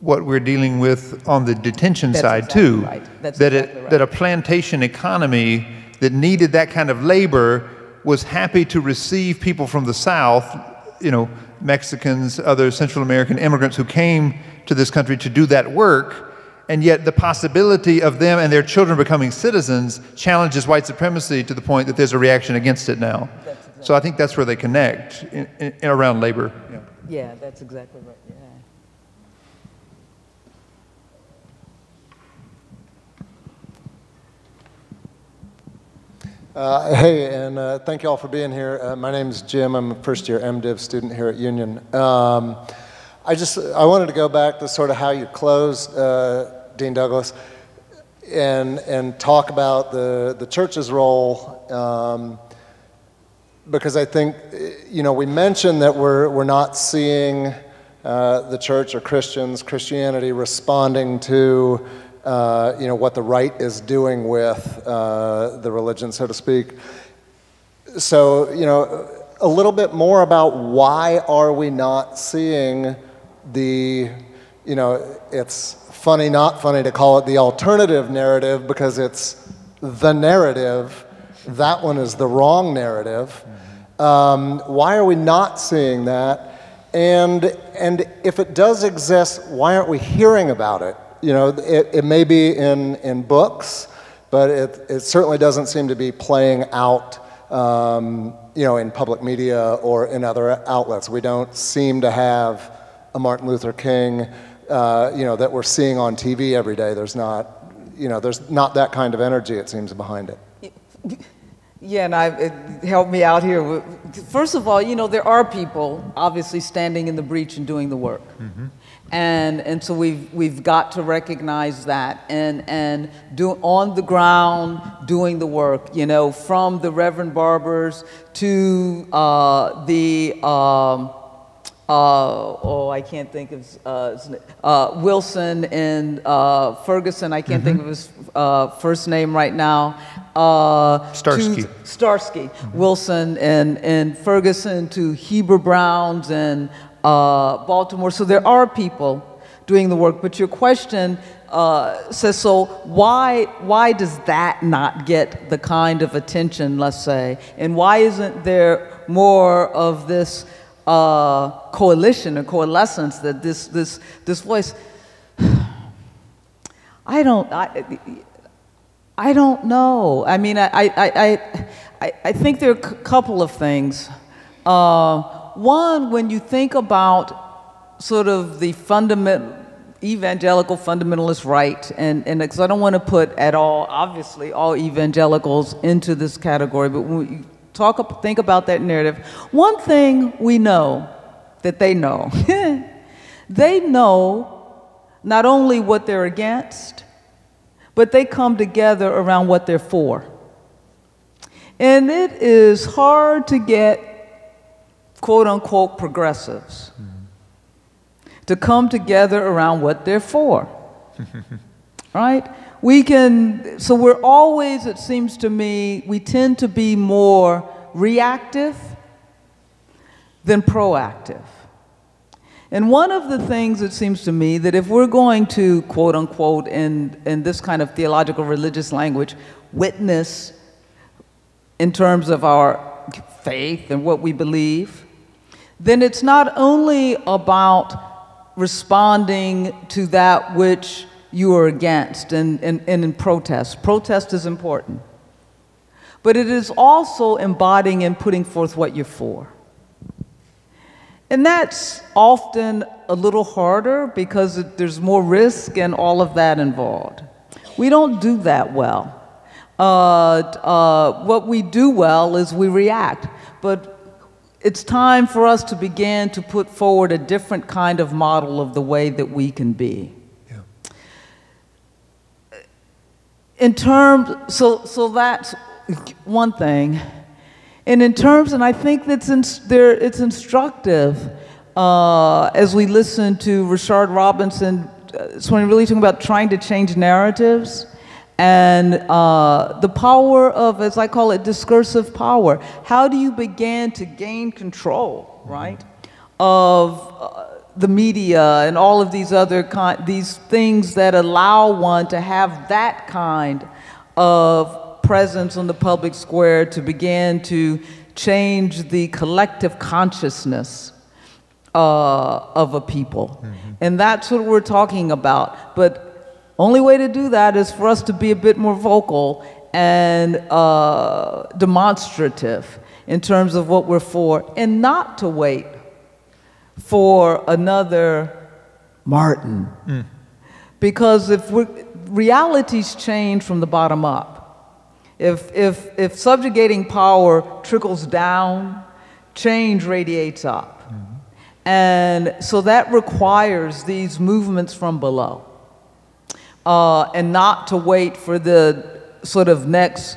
what we're dealing with on the detention That's side exactly too. right. That's that exactly it, right. that a plantation economy that needed that kind of labor was happy to receive people from the South, you know, Mexicans, other Central American immigrants who came to this country to do that work. And yet, the possibility of them and their children becoming citizens challenges white supremacy to the point that there's a reaction against it now. So I think that's where they connect in, in, around labor. Yeah. Yeah, that's exactly right. Yeah. Uh, hey, and uh, thank you all for being here. Uh, my name is Jim. I'm a first year MDiv student here at Union. Um, I just I wanted to go back to sort of how you closed, uh, Dean Douglas, and and talk about the the church's role. Um, because I think, you know, we mentioned that we're, we're not seeing uh, the church or Christians, Christianity responding to uh, you know, what the right is doing with uh, the religion, so to speak. So, you know, a little bit more about why are we not seeing the, you know, it's funny, not funny to call it the alternative narrative because it's the narrative. That one is the wrong narrative. Um, why are we not seeing that? And, and if it does exist, why aren't we hearing about it? You know, it, it may be in, in books, but it, it certainly doesn't seem to be playing out, um, you know, in public media or in other outlets. We don't seem to have a Martin Luther King, uh, you know, that we're seeing on TV every day. There's not, you know, there's not that kind of energy, it seems, behind it. Yeah, and I, it helped me out here. First of all, you know, there are people obviously standing in the breach and doing the work. Mm-hmm. And, and so we've, we've got to recognize that and, and do, on the ground doing the work, you know, from the Reverend Barbers to uh, the, um, uh, oh, I can't think of uh, uh, Wilson and uh, Ferguson. I can't mm-hmm. think of his uh, first name right now. Uh, Starsky. Starsky, mm-hmm. Wilson and, and Ferguson to Heber Browns and Baltimore. So there are people doing the work. But your question says, so why, why does that not get the kind of attention, let's say? And why isn't there more of this? Uh, coalition or coalescence that this, this, this voice, I don't, I, I don't know. I mean, I, I, I, I, think there are a couple of things. Uh, one, when you think about sort of the fundamental, evangelical fundamentalist right, and because I don't want to put at all, obviously, all evangelicals into this category, but when you talk, think about that narrative. One thing we know that they know, they know not only what they're against, but they come together around what they're for. And it is hard to get quote unquote progressives mm-hmm. to come together around what they're for. right? We can, so we're always, it seems to me, we tend to be more reactive than proactive. And one of the things it seems to me that if we're going to, quote unquote, in, in this kind of theological religious language, witness in terms of our faith and what we believe, then it's not only about responding to that which you are against and, and, and in protest. Protest is important. But it is also embodying and putting forth what you're for. And that's often a little harder because there's more risk and all of that involved. We don't do that well. Uh, uh, what we do well is we react. But it's time for us to begin to put forward a different kind of model of the way that we can be. In terms, so, so that's one thing. And in terms, and I think that's in, there, it's instructive uh, as we listen to Rashad Robinson, uh, so when really talking about trying to change narratives and uh, the power of, as I call it, discursive power. How do you begin to gain control, right, of uh, the media and all of these other kind, these things that allow one to have that kind of presence on the public square to begin to change the collective consciousness uh, of a people. Mm -hmm. And that's what we're talking about. But only way to do that is for us to be a bit more vocal and uh, demonstrative in terms of what we're for and not to wait for another Martin. Mm. Because if realities change from the bottom up, if, if, if subjugating power trickles down, change radiates up. Mm -hmm. And so that requires these movements from below. Uh, and not to wait for the sort of next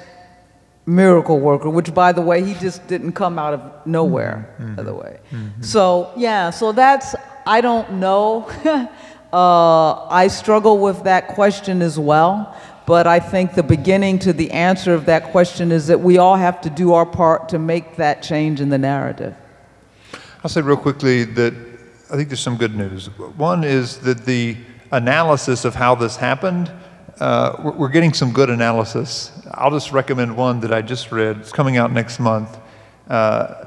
miracle worker, which by the way, he just didn't come out of nowhere, mm-hmm. by the way. Mm-hmm. So, yeah, so that's, I don't know. Uh, I struggle with that question as well, but I think the beginning to the answer of that question is that we all have to do our part to make that change in the narrative. I'll say real quickly that I think there's some good news. One is that the analysis of how this happened, uh, we're getting some good analysis. I'll just recommend one that I just read. It's coming out next month. Uh,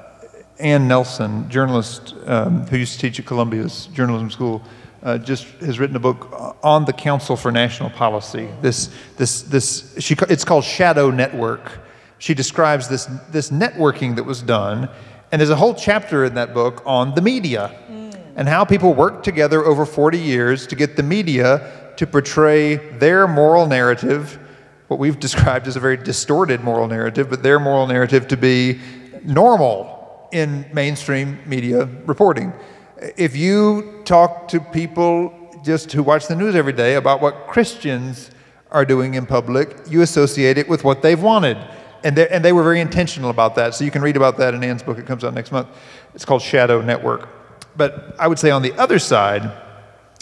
Anne Nelson, journalist um, who used to teach at Columbia's journalism school, uh, just has written a book on the Council for National Policy. This, this, this, she, it's called Shadow Network. She describes this, this networking that was done, and there's a whole chapter in that book on the media mm. and how people worked together over 40 years to get the media to portray their moral narrative, what we've described as a very distorted moral narrative, but their moral narrative to be normal in mainstream media reporting. If you talk to people just who watch the news every day about what Christians are doing in public, you associate it with what they've wanted. And they, and they were very intentional about that. So you can read about that in Anne's book. It comes out next month. It's called Shadow Network. But I would say on the other side,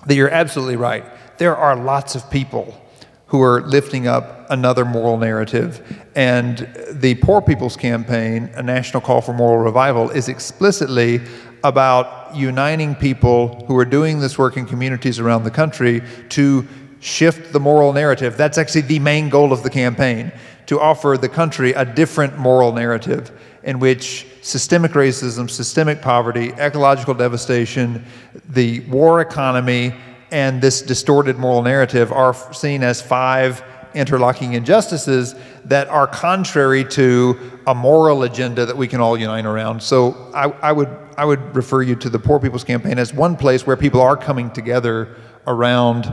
that you're absolutely right. There are lots of people who are lifting up another moral narrative. And the Poor People's Campaign, a national call for moral revival, is explicitly about uniting people who are doing this work in communities around the country to shift the moral narrative. That's actually the main goal of the campaign to offer the country a different moral narrative in which systemic racism, systemic poverty, ecological devastation, the war economy, and this distorted moral narrative are seen as five interlocking injustices that are contrary to a moral agenda that we can all unite around. So I, I, would, I would refer you to the Poor People's Campaign as one place where people are coming together around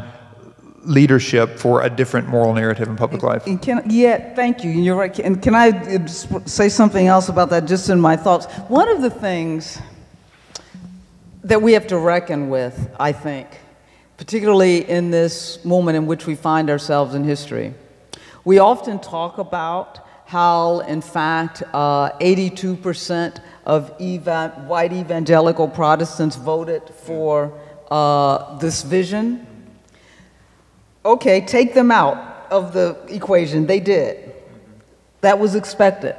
leadership for a different moral narrative in public life. And can, yeah, thank you. You're right. And can I say something else about that just in my thoughts? One of the things that we have to reckon with, I think, particularly in this moment in which we find ourselves in history. We often talk about how, in fact, 82% uh, of eva white evangelical Protestants voted for uh, this vision. Okay, take them out of the equation. They did. That was expected.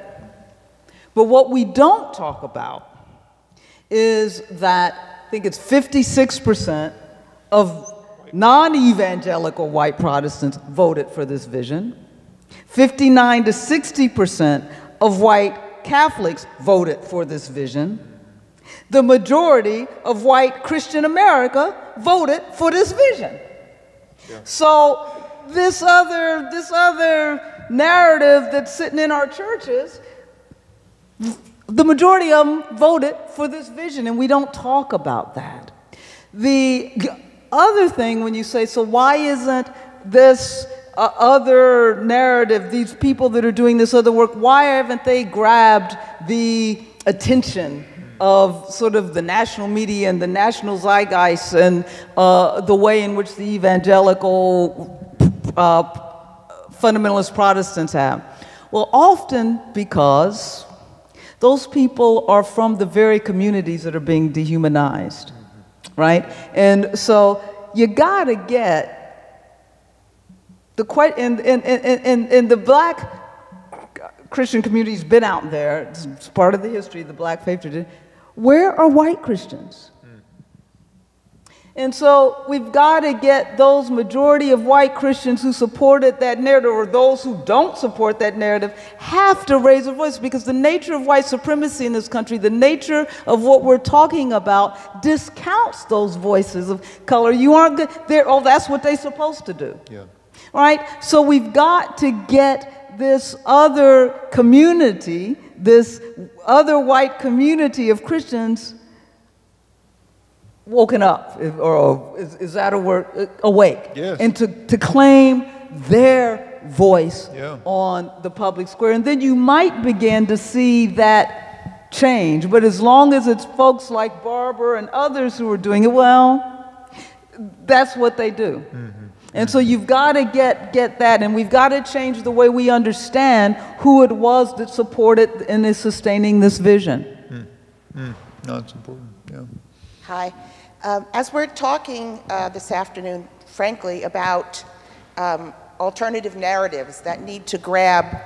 But what we don't talk about is that I think it's 56% of non evangelical white Protestants voted for this vision. 59 to 60% of white Catholics voted for this vision. The majority of white Christian America voted for this vision. Yeah. So this other, this other narrative that's sitting in our churches, the majority of them voted for this vision, and we don't talk about that. The other thing when you say, so why isn't this uh, other narrative, these people that are doing this other work, why haven't they grabbed the attention of sort of the national media and the national zeitgeist and uh, the way in which the evangelical uh, fundamentalist Protestants have? Well, often because those people are from the very communities that are being dehumanized right? And so you got to get the quite and, and, and, and, the black Christian community's been out there. It's part of the history of the black faith tradition. Where are white Christians? And so we've got to get those majority of white Christians who supported that narrative, or those who don't support that narrative, have to raise a voice because the nature of white supremacy in this country, the nature of what we're talking about, discounts those voices of color. You aren't good. They're, oh, that's what they're supposed to do. Yeah. Right? So we've got to get this other community, this other white community of Christians woken up, or is, is that a word? Uh, awake. Yes. And to, to claim their voice yeah. on the public square. And then you might begin to see that change. But as long as it's folks like Barber and others who are doing it, well, that's what they do. Mm-hmm. And so you've got to get, get that, and we've got to change the way we understand who it was that supported and is sustaining this vision. Mm. Mm. No, it's important, yeah. Hi. Um, as we're talking uh, this afternoon, frankly, about um, alternative narratives that need to grab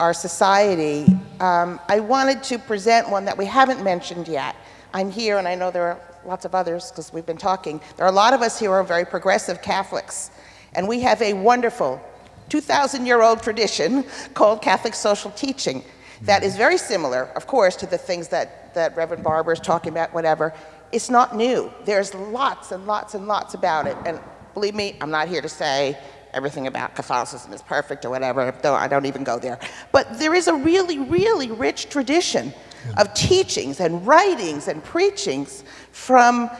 our society, um, I wanted to present one that we haven't mentioned yet. I'm here, and I know there are lots of others because we've been talking. There are a lot of us here who are very progressive Catholics, and we have a wonderful 2,000 year old tradition called Catholic social teaching that is very similar, of course, to the things that, that Reverend Barber is talking about, whatever. It's not new. There's lots and lots and lots about it. And believe me, I'm not here to say everything about Catholicism is perfect or whatever, though I don't even go there. But there is a really, really rich tradition of teachings and writings and preachings from,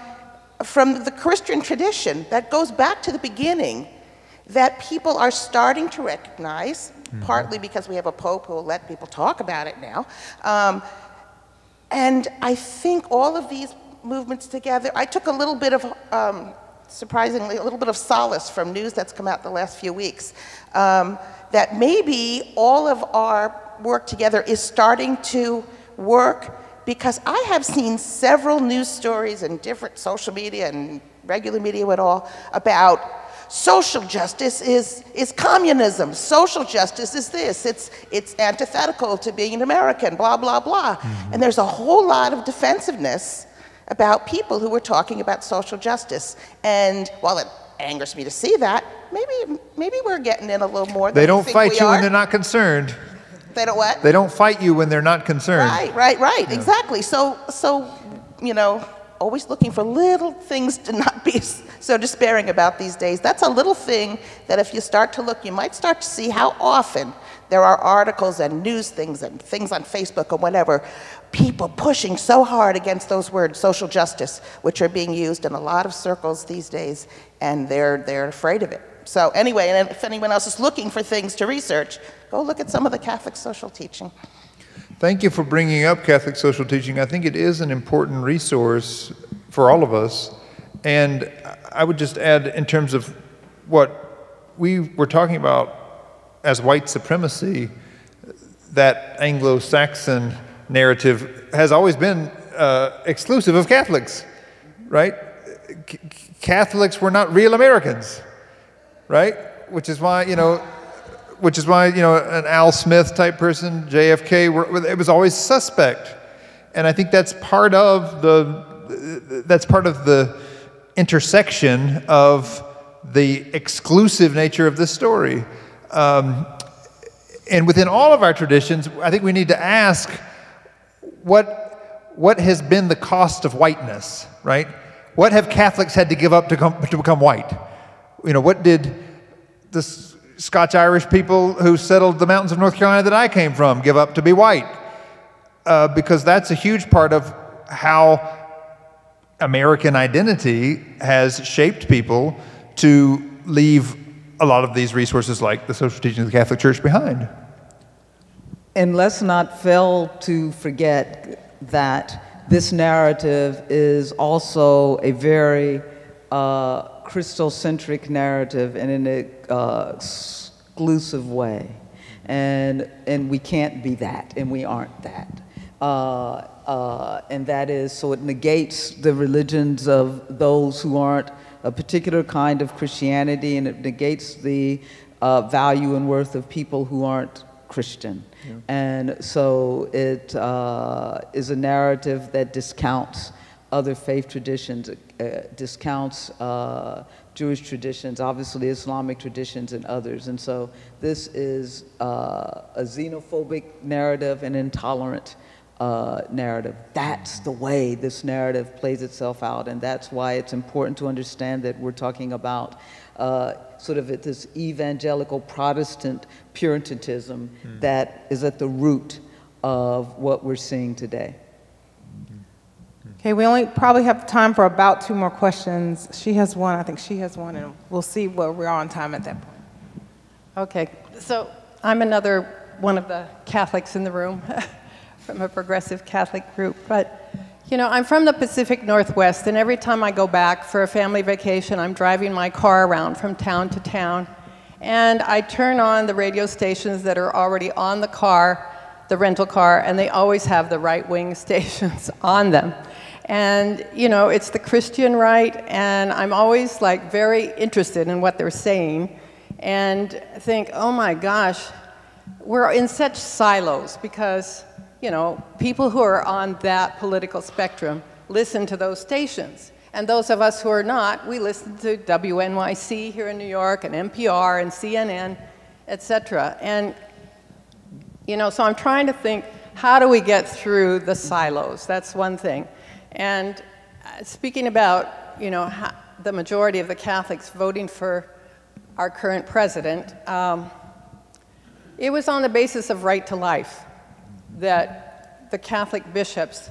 from the Christian tradition that goes back to the beginning that people are starting to recognize, mm -hmm. partly because we have a pope who will let people talk about it now. Um, and I think all of these movements together, I took a little bit of, um, surprisingly, a little bit of solace from news that's come out the last few weeks, um, that maybe all of our work together is starting to work because I have seen several news stories and different social media and regular media and all about social justice is, is communism. Social justice is this. It's, it's antithetical to being an American, blah, blah, blah. Mm -hmm. And there's a whole lot of defensiveness about people who are talking about social justice. And while it angers me to see that, maybe, maybe we're getting in a little more They don't fight you are. when they're not concerned. They don't what? They don't fight you when they're not concerned. Right, right, right. Yeah. Exactly. So, so, you know, always looking for little things to not be so despairing about these days. That's a little thing that if you start to look, you might start to see how often there are articles and news things and things on Facebook or whatever, people pushing so hard against those words, social justice, which are being used in a lot of circles these days, and they're, they're afraid of it. So anyway, and if anyone else is looking for things to research, go look at some of the Catholic social teaching. Thank you for bringing up Catholic social teaching. I think it is an important resource for all of us. And I would just add, in terms of what we were talking about as white supremacy, that Anglo Saxon narrative has always been uh, exclusive of Catholics, right? C Catholics were not real Americans, right? Which is why, you know, which is why, you know, an Al Smith type person, JFK, it was always suspect. And I think that's part of the, that's part of the intersection of the exclusive nature of this story. Um, and within all of our traditions, I think we need to ask what, what has been the cost of whiteness, right? What have Catholics had to give up to, come, to become white? You know, what did the Scotch Irish people who settled the mountains of North Carolina that I came from give up to be white. Uh, because that's a huge part of how American identity has shaped people to leave a lot of these resources like the social teaching of the Catholic Church behind. And let's not fail to forget that this narrative is also a very uh, Christocentric narrative in an uh, exclusive way. And, and we can't be that, and we aren't that. Uh, uh, and that is, so it negates the religions of those who aren't a particular kind of Christianity, and it negates the uh, value and worth of people who aren't Christian. Yeah. And so it uh, is a narrative that discounts other faith traditions, uh, discounts uh, Jewish traditions, obviously Islamic traditions, and others. And so this is uh, a xenophobic narrative, an intolerant uh, narrative. That's the way this narrative plays itself out, and that's why it's important to understand that we're talking about uh, sort of at this evangelical Protestant Puritanism mm. that is at the root of what we're seeing today. Okay, we only probably have time for about two more questions. She has one, I think she has one, and we'll see where we're on time at that point. Okay, so I'm another one of the Catholics in the room from a progressive Catholic group, but you know, I'm from the Pacific Northwest, and every time I go back for a family vacation, I'm driving my car around from town to town, and I turn on the radio stations that are already on the car, the rental car, and they always have the right wing stations on them. And, you know, it's the Christian right, and I'm always like very interested in what they're saying and think, oh my gosh, we're in such silos because, you know, people who are on that political spectrum listen to those stations. And those of us who are not, we listen to WNYC here in New York and NPR and CNN, et cetera. And, you know, so I'm trying to think, how do we get through the silos? That's one thing. And uh, speaking about, you know, the majority of the Catholics voting for our current president, um, it was on the basis of right to life that the Catholic bishops,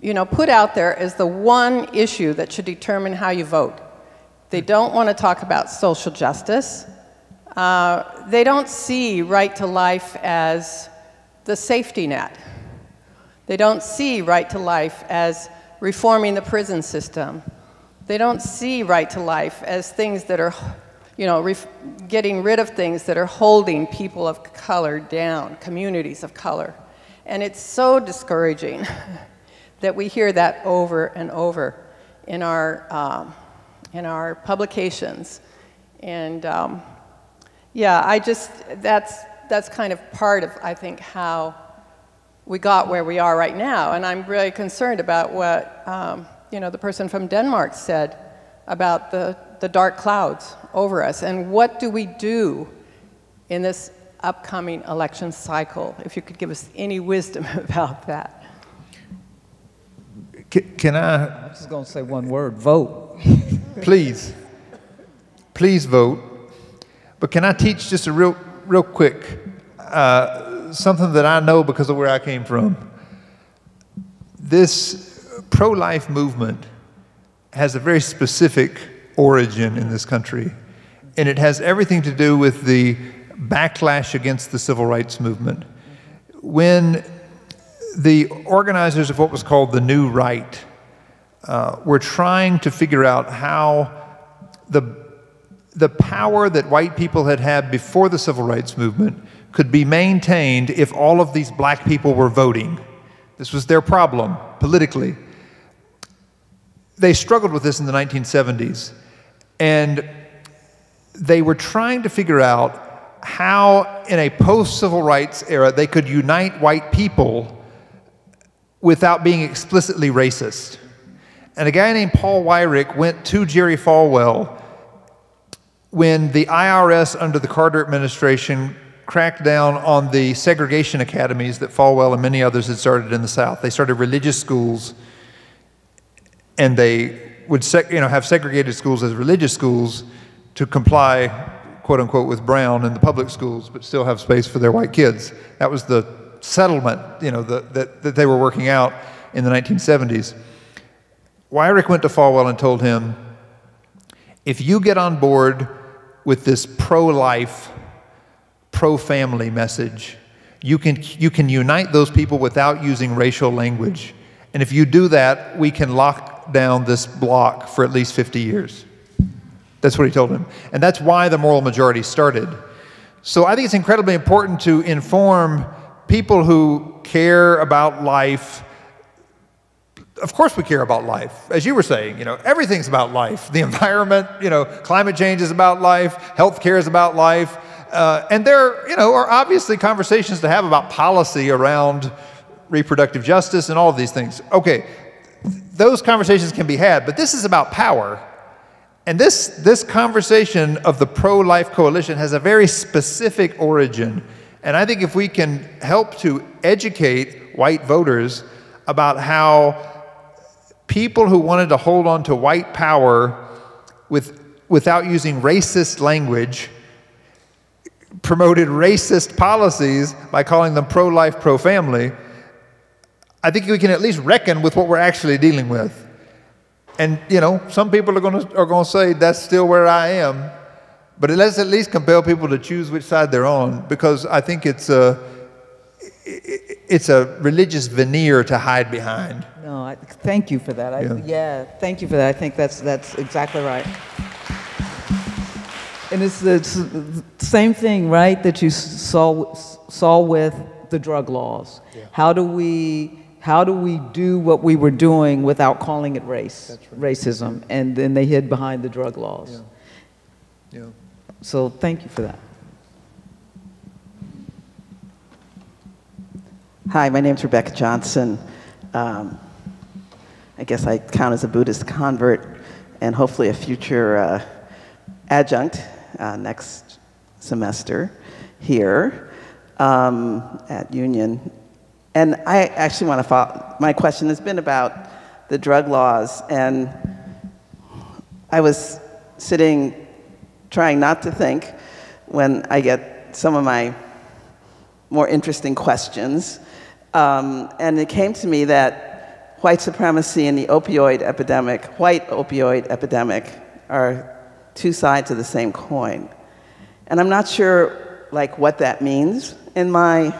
you know, put out there as the one issue that should determine how you vote. They don't want to talk about social justice. Uh, they don't see right to life as the safety net. They don't see right to life as reforming the prison system. They don't see right to life as things that are, you know, getting rid of things that are holding people of color down, communities of color. And it's so discouraging that we hear that over and over in our, um, in our publications. And um, yeah, I just, that's, that's kind of part of, I think, how we got where we are right now. And I'm really concerned about what um, you know, the person from Denmark said about the, the dark clouds over us. And what do we do in this upcoming election cycle? If you could give us any wisdom about that. Can I? I'm just going to say one word vote. please. Please vote. But can I teach just a real, real quick uh, something that I know because of where I came from. This pro life movement has a very specific origin in this country, and it has everything to do with the backlash against the civil rights movement. When the organizers of what was called the New Right uh, were trying to figure out how the, the power that white people had had before the civil rights movement could be maintained if all of these black people were voting. This was their problem politically. They struggled with this in the 1970s, and they were trying to figure out how, in a post civil rights era, they could unite white people without being explicitly racist. And a guy named Paul Weyrich went to Jerry Falwell when the IRS under the Carter administration cracked down on the segregation academies that Falwell and many others had started in the South. They started religious schools, and they would you know, have segregated schools as religious schools to comply, quote unquote, with Brown in the public schools, but still have space for their white kids. That was the settlement you know, the, that, that they were working out in the 1970s. Weyrich went to Falwell and told him, if you get on board with this pro life pro family message. You can, you can unite those people without using racial language. And if you do that, we can lock down this block for at least 50 years. That's what he told him. And that's why the moral majority started. So I think it's incredibly important to inform people who care about life. Of course, we care about life. As you were saying, you know, everything's about life. The environment, you know, climate change is about life, health care is about life. Uh, and there, you know, are obviously conversations to have about policy around reproductive justice and all of these things. Okay, those conversations can be had, but this is about power. And this, this conversation of the pro life coalition has a very specific origin. And I think if we can help to educate white voters about how people who wanted to hold on to white power with, without using racist language promoted racist policies by calling them pro life, pro family, I think we can at least reckon with what we're actually dealing with. And, you know, some people are going to are going to say that's still where I am, but let's at least compel people to choose which side they're on because I think it's a, it's a religious veneer to hide behind. No, I, thank you for that. I, yeah. yeah, thank you for that. I think that's, that's exactly right. And it's the same thing, right, that you saw, saw with the drug laws. Yeah. How do we how do we do what we were doing without calling it race, racism? And then they hid behind the drug laws. Yeah. So thank you for that. Hi, my name's Rebecca Johnson. Um, I guess I count as a Buddhist convert and hopefully a future uh, adjunct uh, next semester here um, at Union. And I actually want to follow, my question has been about the drug laws. And I was sitting trying not to think when I get some of my more interesting questions. Um, and it came to me that white supremacy and the opioid epidemic, white opioid epidemic, are two sides of the same coin. And I'm not sure like what that means in my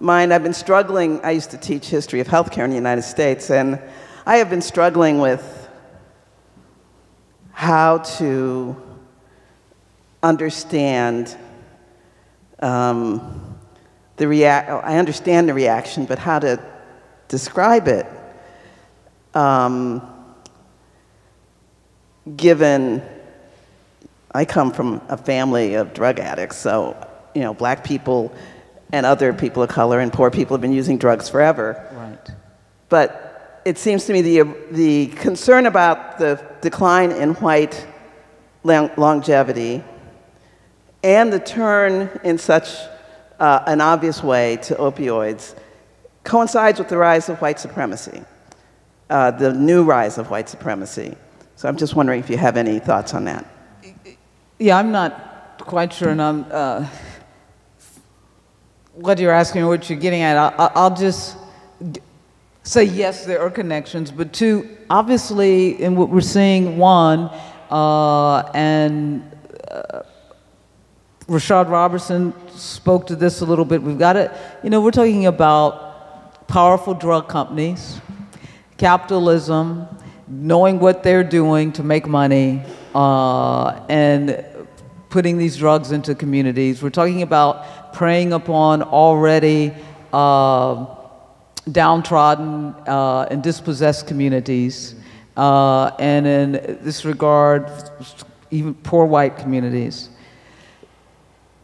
mind. I've been struggling, I used to teach history of healthcare in the United States, and I have been struggling with how to understand um, the react. I understand the reaction, but how to describe it, um, given I come from a family of drug addicts, so you know, black people and other people of color and poor people have been using drugs forever. Right. But it seems to me the, the concern about the decline in white longevity and the turn in such uh, an obvious way to opioids coincides with the rise of white supremacy, uh, the new rise of white supremacy. So I'm just wondering if you have any thoughts on that. Yeah, I'm not quite sure, and I'm, uh, what you're asking or what you're getting at. I'll, I'll just say yes, there are connections, but two, obviously, in what we're seeing, one, uh, and uh, Rashad Robinson spoke to this a little bit. We've got to, you know, we're talking about powerful drug companies, capitalism, knowing what they're doing to make money, uh, and putting these drugs into communities. We're talking about preying upon already uh, downtrodden uh, and dispossessed communities, uh, and in this regard, even poor white communities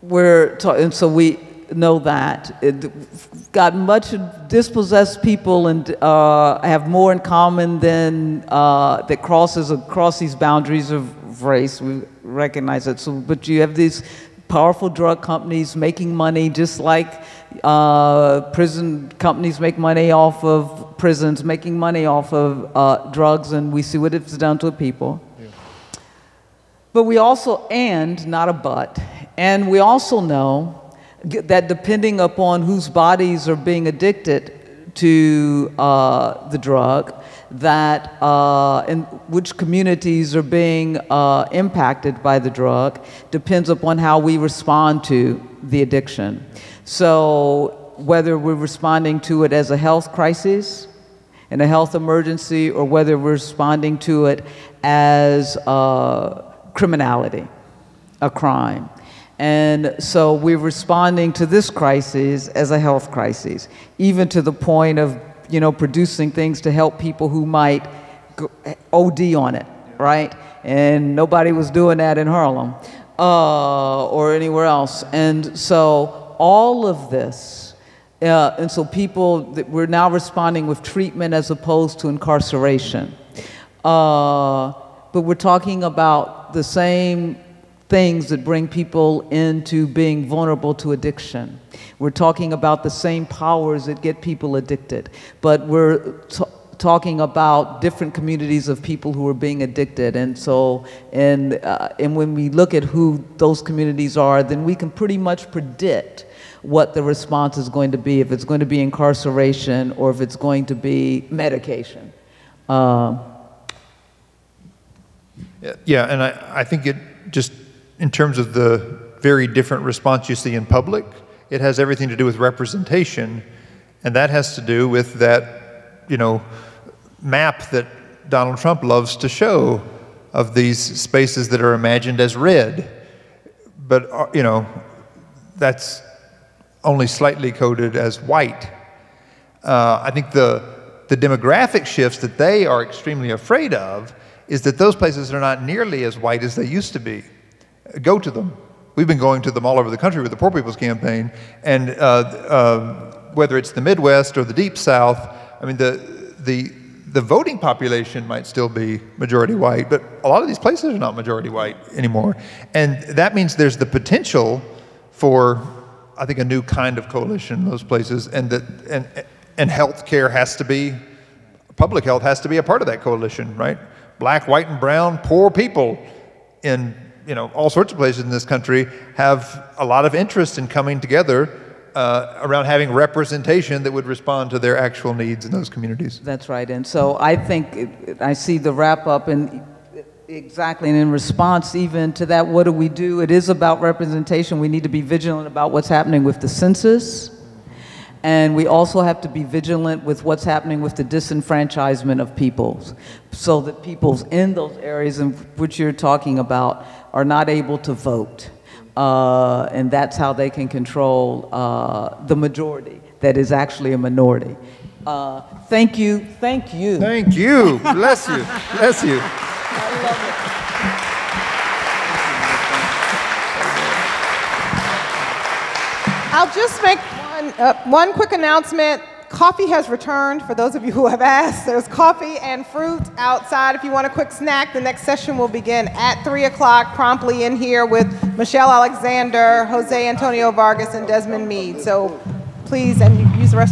we're and so we know that it got much dispossessed people and uh, have more in common than uh, that crosses across these boundaries of race. We recognize it. So, but you have these powerful drug companies making money just like uh, prison companies make money off of prisons, making money off of uh, drugs, and we see what it's done to people. But we also, and not a but, and we also know that depending upon whose bodies are being addicted to uh, the drug, that uh, in which communities are being uh, impacted by the drug depends upon how we respond to the addiction. So whether we're responding to it as a health crisis and a health emergency, or whether we're responding to it as uh, criminality, a crime. And so we're responding to this crisis as a health crisis, even to the point of, you know, producing things to help people who might OD on it, right? And nobody was doing that in Harlem uh, or anywhere else. And so all of this, uh, and so people, we're now responding with treatment as opposed to incarceration. Uh, but we're talking about the same things that bring people into being vulnerable to addiction. We're talking about the same powers that get people addicted, but we're talking about different communities of people who are being addicted. And so, and, uh, and when we look at who those communities are, then we can pretty much predict what the response is going to be, if it's going to be incarceration or if it's going to be medication. Uh, yeah, and I, I think it just in terms of the very different response you see in public, it has everything to do with representation, and that has to do with that, you know, map that Donald Trump loves to show of these spaces that are imagined as red. But, uh, you know, that's only slightly coded as white. Uh, I think the, the demographic shifts that they are extremely afraid of is that those places are not nearly as white as they used to be. Go to them. We've been going to them all over the country with the Poor People's Campaign, and uh, uh, whether it's the Midwest or the Deep South, I mean, the, the, the voting population might still be majority white, but a lot of these places are not majority white anymore. And that means there's the potential for, I think, a new kind of coalition in those places, and that and and healthcare has to be, public health has to be a part of that coalition, right? Black, white, and brown, poor people in you know all sorts of places in this country have a lot of interest in coming together uh, around having representation that would respond to their actual needs in those communities. That's right. And so I think I see the wrap up and exactly and in response even to that, what do we do? It is about representation. We need to be vigilant about what's happening with the census. And we also have to be vigilant with what's happening with the disenfranchisement of peoples so that peoples in those areas in which you're talking about are not able to vote. Uh, and that's how they can control uh, the majority that is actually a minority. Uh, thank you, thank you. Thank you. Bless you. Bless you. I'll just make one, uh, one quick announcement. Coffee has returned for those of you who have asked. There's coffee and fruit outside if you want a quick snack. The next session will begin at 3 o'clock, promptly in here with Michelle Alexander, Jose Antonio Vargas, and Desmond Meade. So please, and